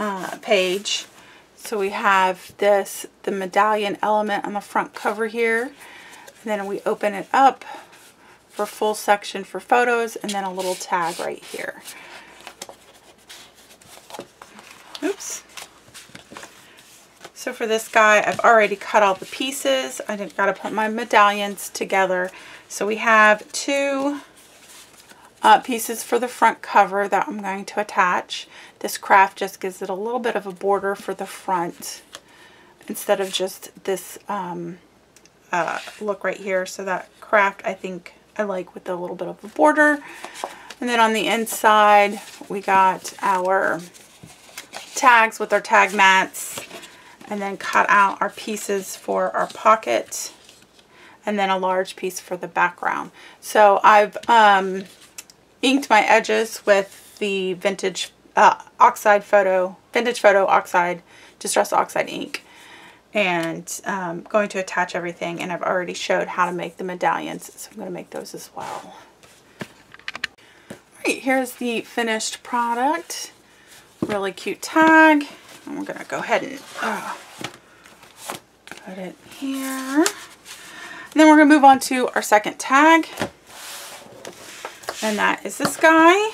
uh, page. So we have this, the medallion element on the front cover here. And then we open it up for full section for photos and then a little tag right here. Oops. So for this guy, I've already cut all the pieces. I got to put my medallions together. So we have two uh, pieces for the front cover that I'm going to attach. This kraft just gives it a little bit of a border for the front instead of just this um, uh, look right here. So that kraft I think I like with a little bit of a border. And then on the inside, we got our tags with our tag mats and then cut out our pieces for our pocket and then a large piece for the background. So I've um, inked my edges with the vintage uh, oxide photo, vintage photo oxide, distress oxide ink and um, going to attach everything and I've already showed how to make the medallions so I'm going to make those as well. Alright, here's the finished product. Really cute tag. And we're going to go ahead and uh, put it here. And then we're going to move on to our second tag. And that is this guy.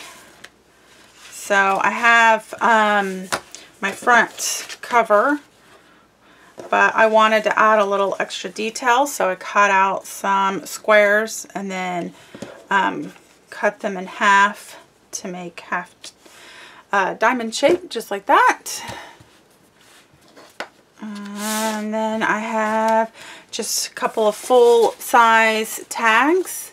So I have um, my front cover, but I wanted to add a little extra detail. So I cut out some squares and then um, cut them in half to make half uh, diamond shape, just like that. And then I have just a couple of full size tags.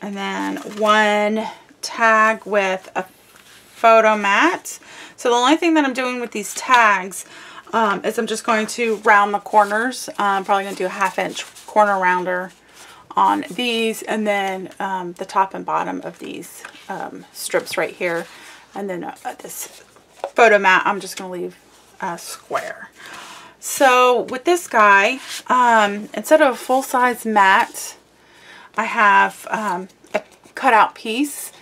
And then one tag with a photo mat. So the only thing that I'm doing with these tags um, is I'm just going to round the corners. I'm probably going to do a half inch corner rounder on these and then um, the top and bottom of these um, strips right here. And then uh, this photo mat I'm just going to leave uh, square. So with this guy, um, instead of a full-size mat, I have um, a cutout piece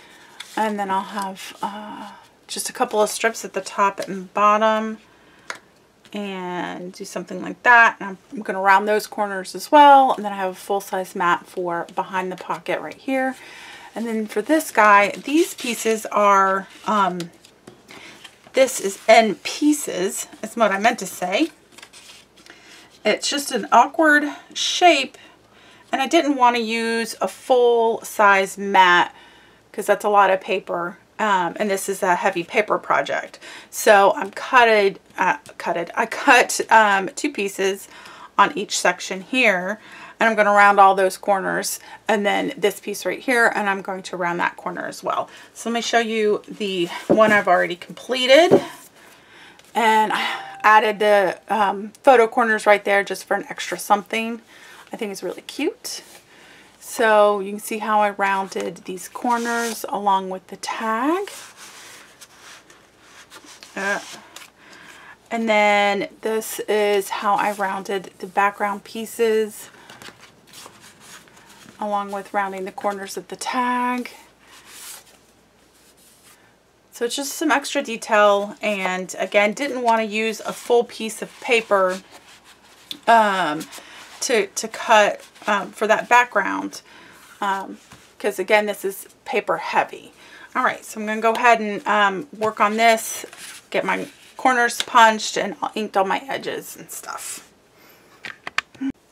And then I'll have uh, just a couple of strips at the top and bottom and do something like that. And I'm going to round those corners as well. And then I have a full-size mat for behind the pocket right here. And then for this guy, these pieces are, um, this is in pieces, is what I meant to say. It's just an awkward shape and I didn't want to use a full size mat because that's a lot of paper. Um, and this is a heavy paper project. So I'm cutted, uh, cutted, I cut um, two pieces on each section here and I'm going to round all those corners and then this piece right here and I'm going to round that corner as well. So let me show you the one I've already completed and I added the um, photo corners right there just for an extra something. I think it's really cute. So you can see how I rounded these corners along with the tag. Uh, and then this is how I rounded the background pieces along with rounding the corners of the tag. So it's just some extra detail and again didn't want to use a full piece of paper um, to, to cut um, for that background because um, again this is paper heavy. Alright so I'm going to go ahead and um, work on this, get my corners punched and inked all my edges and stuff.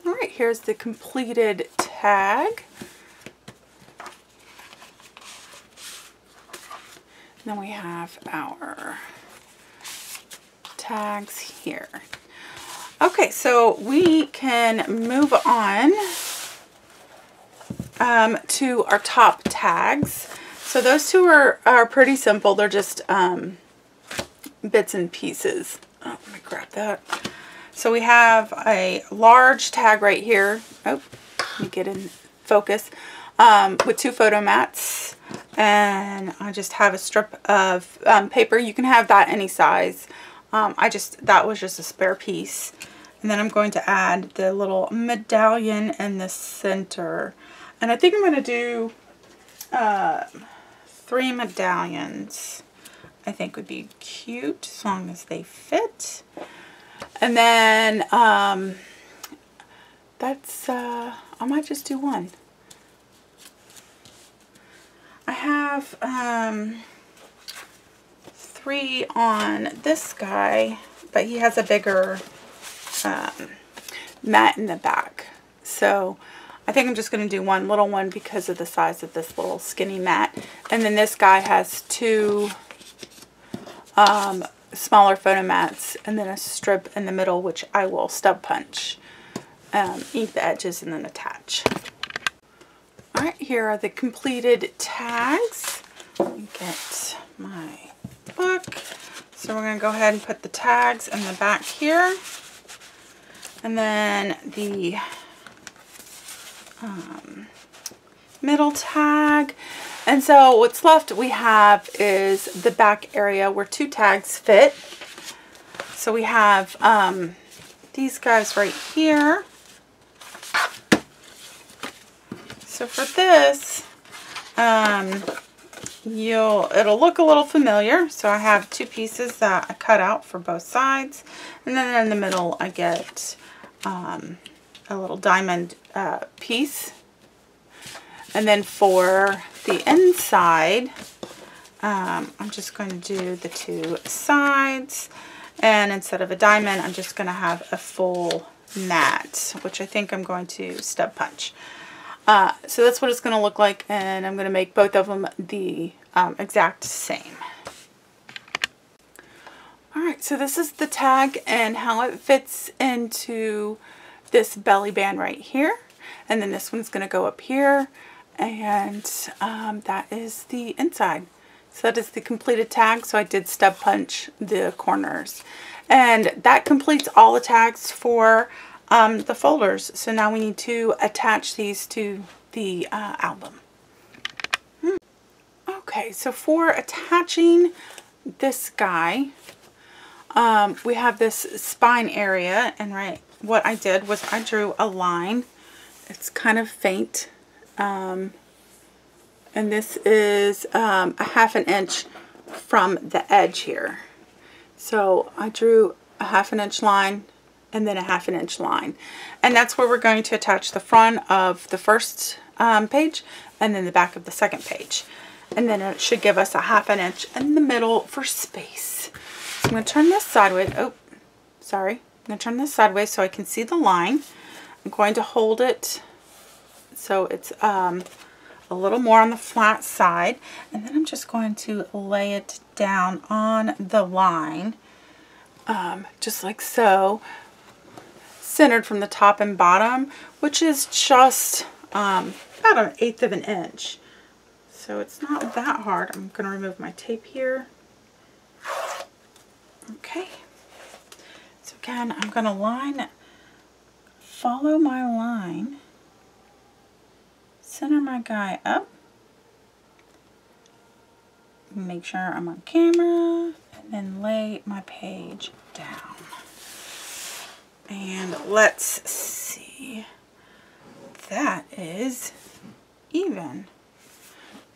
Alright here's the completed tag. then we have our tags here. Okay, so we can move on um, to our top tags. So those two are, are pretty simple. They're just um, bits and pieces. Oh, let me grab that. So we have a large tag right here. Oh, get in focus. Um, with two photo mats. And I just have a strip of um, paper. You can have that any size. Um, I just, that was just a spare piece. And then I'm going to add the little medallion in the center. And I think I'm going to do uh, three medallions. I think would be cute as long as they fit. And then um, that's, uh, I might just do one. I have um, three on this guy, but he has a bigger um, mat in the back. So I think I'm just going to do one little one because of the size of this little skinny mat. And then this guy has two um, smaller photo mats and then a strip in the middle which I will stub punch, um, ink the edges and then attach. Alright, here are the completed tags. Get my book. So we're going to go ahead and put the tags in the back here. And then the um, middle tag. And so what's left we have is the back area where two tags fit. So we have um, these guys right here. So for this, um, you'll it'll look a little familiar. So I have two pieces that I cut out for both sides. And then in the middle I get um, a little diamond uh, piece. And then for the inside um, I'm just going to do the two sides. And instead of a diamond I'm just going to have a full mat which I think I'm going to stub punch uh, so that's what it's going to look like and I'm going to make both of them the um, exact same. Alright, so this is the tag and how it fits into this belly band right here. And then this one's going to go up here and um, that is the inside. So that is the completed tag. So I did stub punch the corners. And that completes all the tags for um, the folders. So now we need to attach these to the uh, album. Hmm. Okay, so for attaching this guy, um, we have this spine area and right, what I did was I drew a line. It's kind of faint. Um, And this is um, a half an inch from the edge here. So I drew a half an inch line and then a half an inch line. And that's where we're going to attach the front of the first um, page and then the back of the second page. And then it should give us a half an inch in the middle for space. So I'm going to turn this sideways. Oh, sorry. I'm going to turn this sideways so I can see the line. I'm going to hold it so it's um, a little more on the flat side. And then I'm just going to lay it down on the line, um, just like so, centered from the top and bottom, which is just um, about an eighth of an inch. So it's not that hard. I'm going to remove my tape here. Okay. So again, I'm going to line, follow my line center my guy up. Make sure I'm on camera and then lay my page down. And let's see. That is even.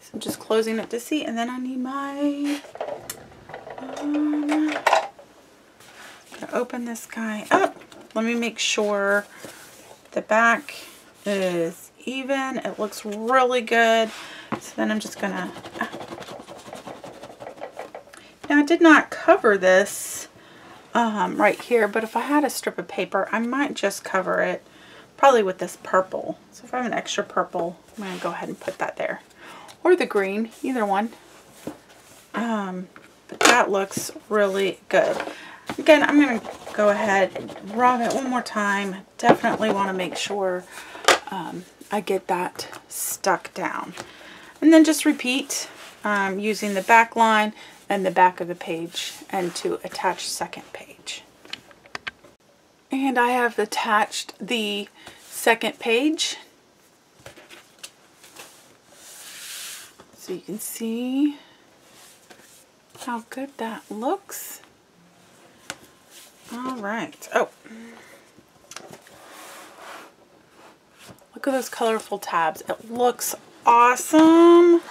So I'm just closing it to see and then I need my um, open this guy up. Let me make sure the back is even. It looks really good. So then I'm just going to... Now I did not cover this um, right here, but if I had a strip of paper, I might just cover it probably with this purple. So if I have an extra purple, I'm going to go ahead and put that there. Or the green, either one. Um, but that looks really good. Again, I'm going to go ahead and rub it one more time. Definitely want to make sure um, I get that stuck down. And then just repeat um, using the back line and the back of the page and to attach second page. And I have attached the second page. So you can see how good that looks. All right. Oh, Look at those colorful tabs. It looks awesome.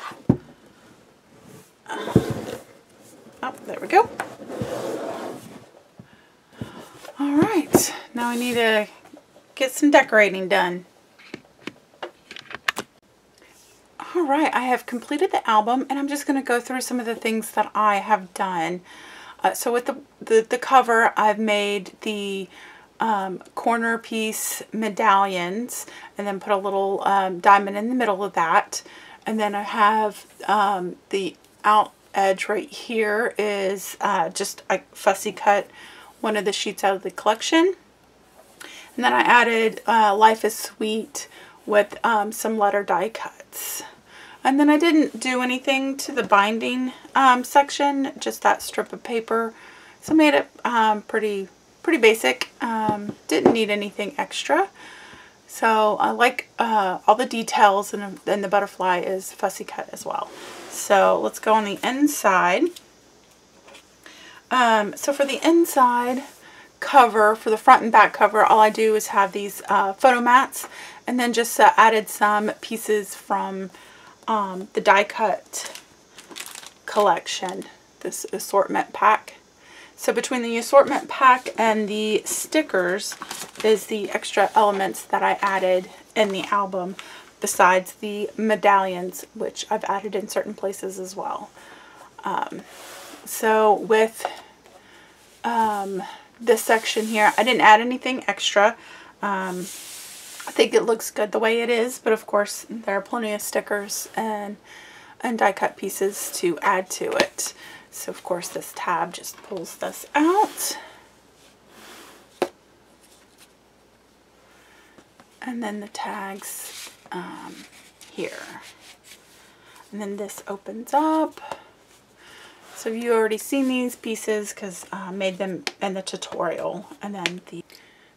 There we go. All right, now I need to get some decorating done. All right, I have completed the album and I'm just going to go through some of the things that I have done. Uh, so with the, the, the cover, I've made the um, corner piece medallions and then put a little um, diamond in the middle of that. And then I have um, the out edge right here is uh, just a fussy cut one of the sheets out of the collection. And then I added uh, Life is Sweet with um, some letter die cuts. And then I didn't do anything to the binding um, section, just that strip of paper. So I made it um, pretty pretty basic. Um, didn't need anything extra. So I like uh, all the details and, and the butterfly is fussy cut as well. So let's go on the inside. Um, so for the inside cover, for the front and back cover, all I do is have these uh, photo mats and then just uh, added some pieces from um, the die cut collection, this assortment pack. So between the assortment pack and the stickers is the extra elements that I added in the album besides the medallions, which I've added in certain places as well. Um, so with um, this section here, I didn't add anything extra. Um, I think it looks good the way it is, but of course there are plenty of stickers and, and die cut pieces to add to it. So of course this tab just pulls this out. And then the tags um, here. And then this opens up. So you already seen these pieces because I uh, made them in the tutorial. And then the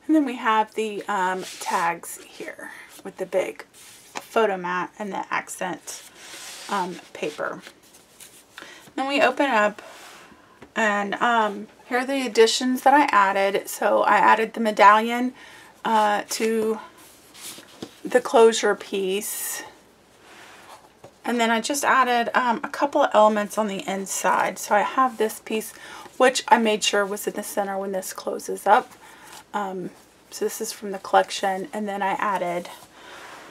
and then we have the um, tags here with the big photo mat and the accent um, paper. Then we open up and um, here are the additions that I added. So I added the medallion uh, to the closure piece. And then I just added um, a couple of elements on the inside. So I have this piece, which I made sure was in the center when this closes up. Um, so this is from the collection. And then I added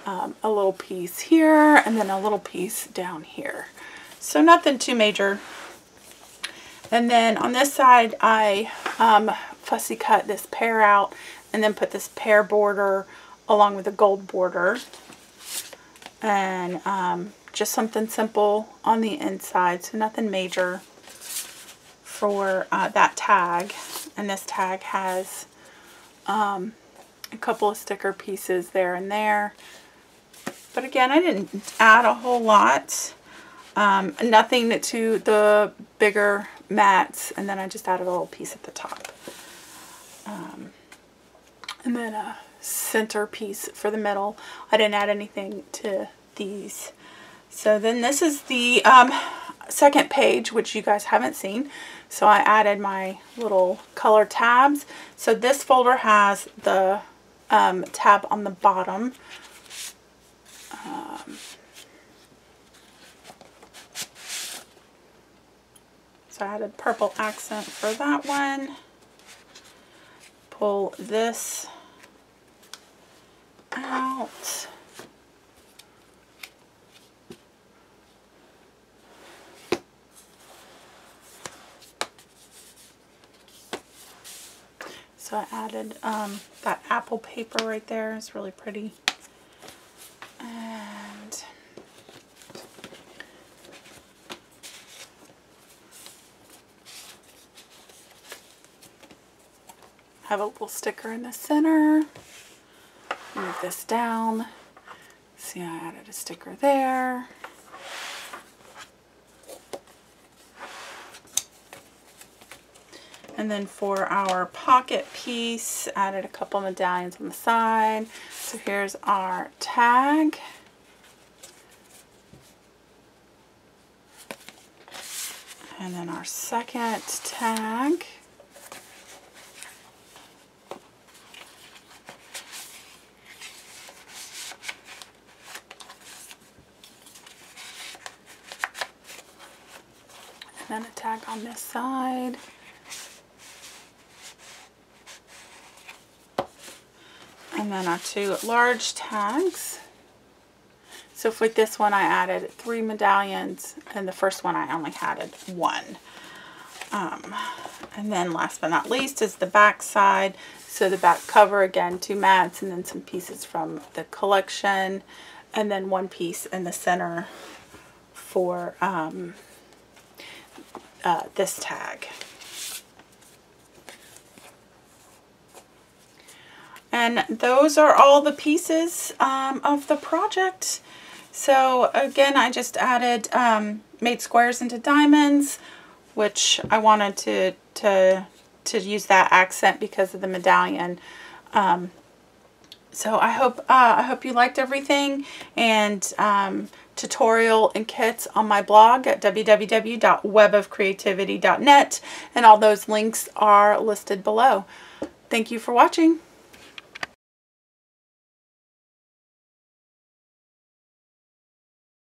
um, a little piece here and then a little piece down here. So nothing too major. And then on this side, I um, fussy cut this pear out and then put this pear border along with a gold border. And um, just something simple on the inside, so nothing major for uh, that tag. And this tag has um, a couple of sticker pieces there and there. But again, I didn't add a whole lot. Um, nothing to the bigger mats. And then I just added a little piece at the top. Um, and then a center piece for the middle. I didn't add anything to these. So then this is the um, second page, which you guys haven't seen. So I added my little color tabs. So this folder has the um, tab on the bottom. Um, so I added purple accent for that one. Pull this out. So I added um, that apple paper right there. It's really pretty. And have a little sticker in the center. Move this down. See, I added a sticker there. And then for our pocket piece, added a couple medallions on the side. So here's our tag. And then our second tag. And then a tag on this side. And then our two large tags. So for this one I added three medallions and the first one I only added one. Um, and then last but not least is the back side. So the back cover again, two mats and then some pieces from the collection. And then one piece in the center for um, uh, this tag. And those are all the pieces um, of the project. So again, I just added, um, made squares into diamonds, which I wanted to, to, to use that accent because of the medallion. Um, so I hope, uh, I hope you liked everything and um, tutorial and kits on my blog at www.webofcreativity.net and all those links are listed below. Thank you for watching.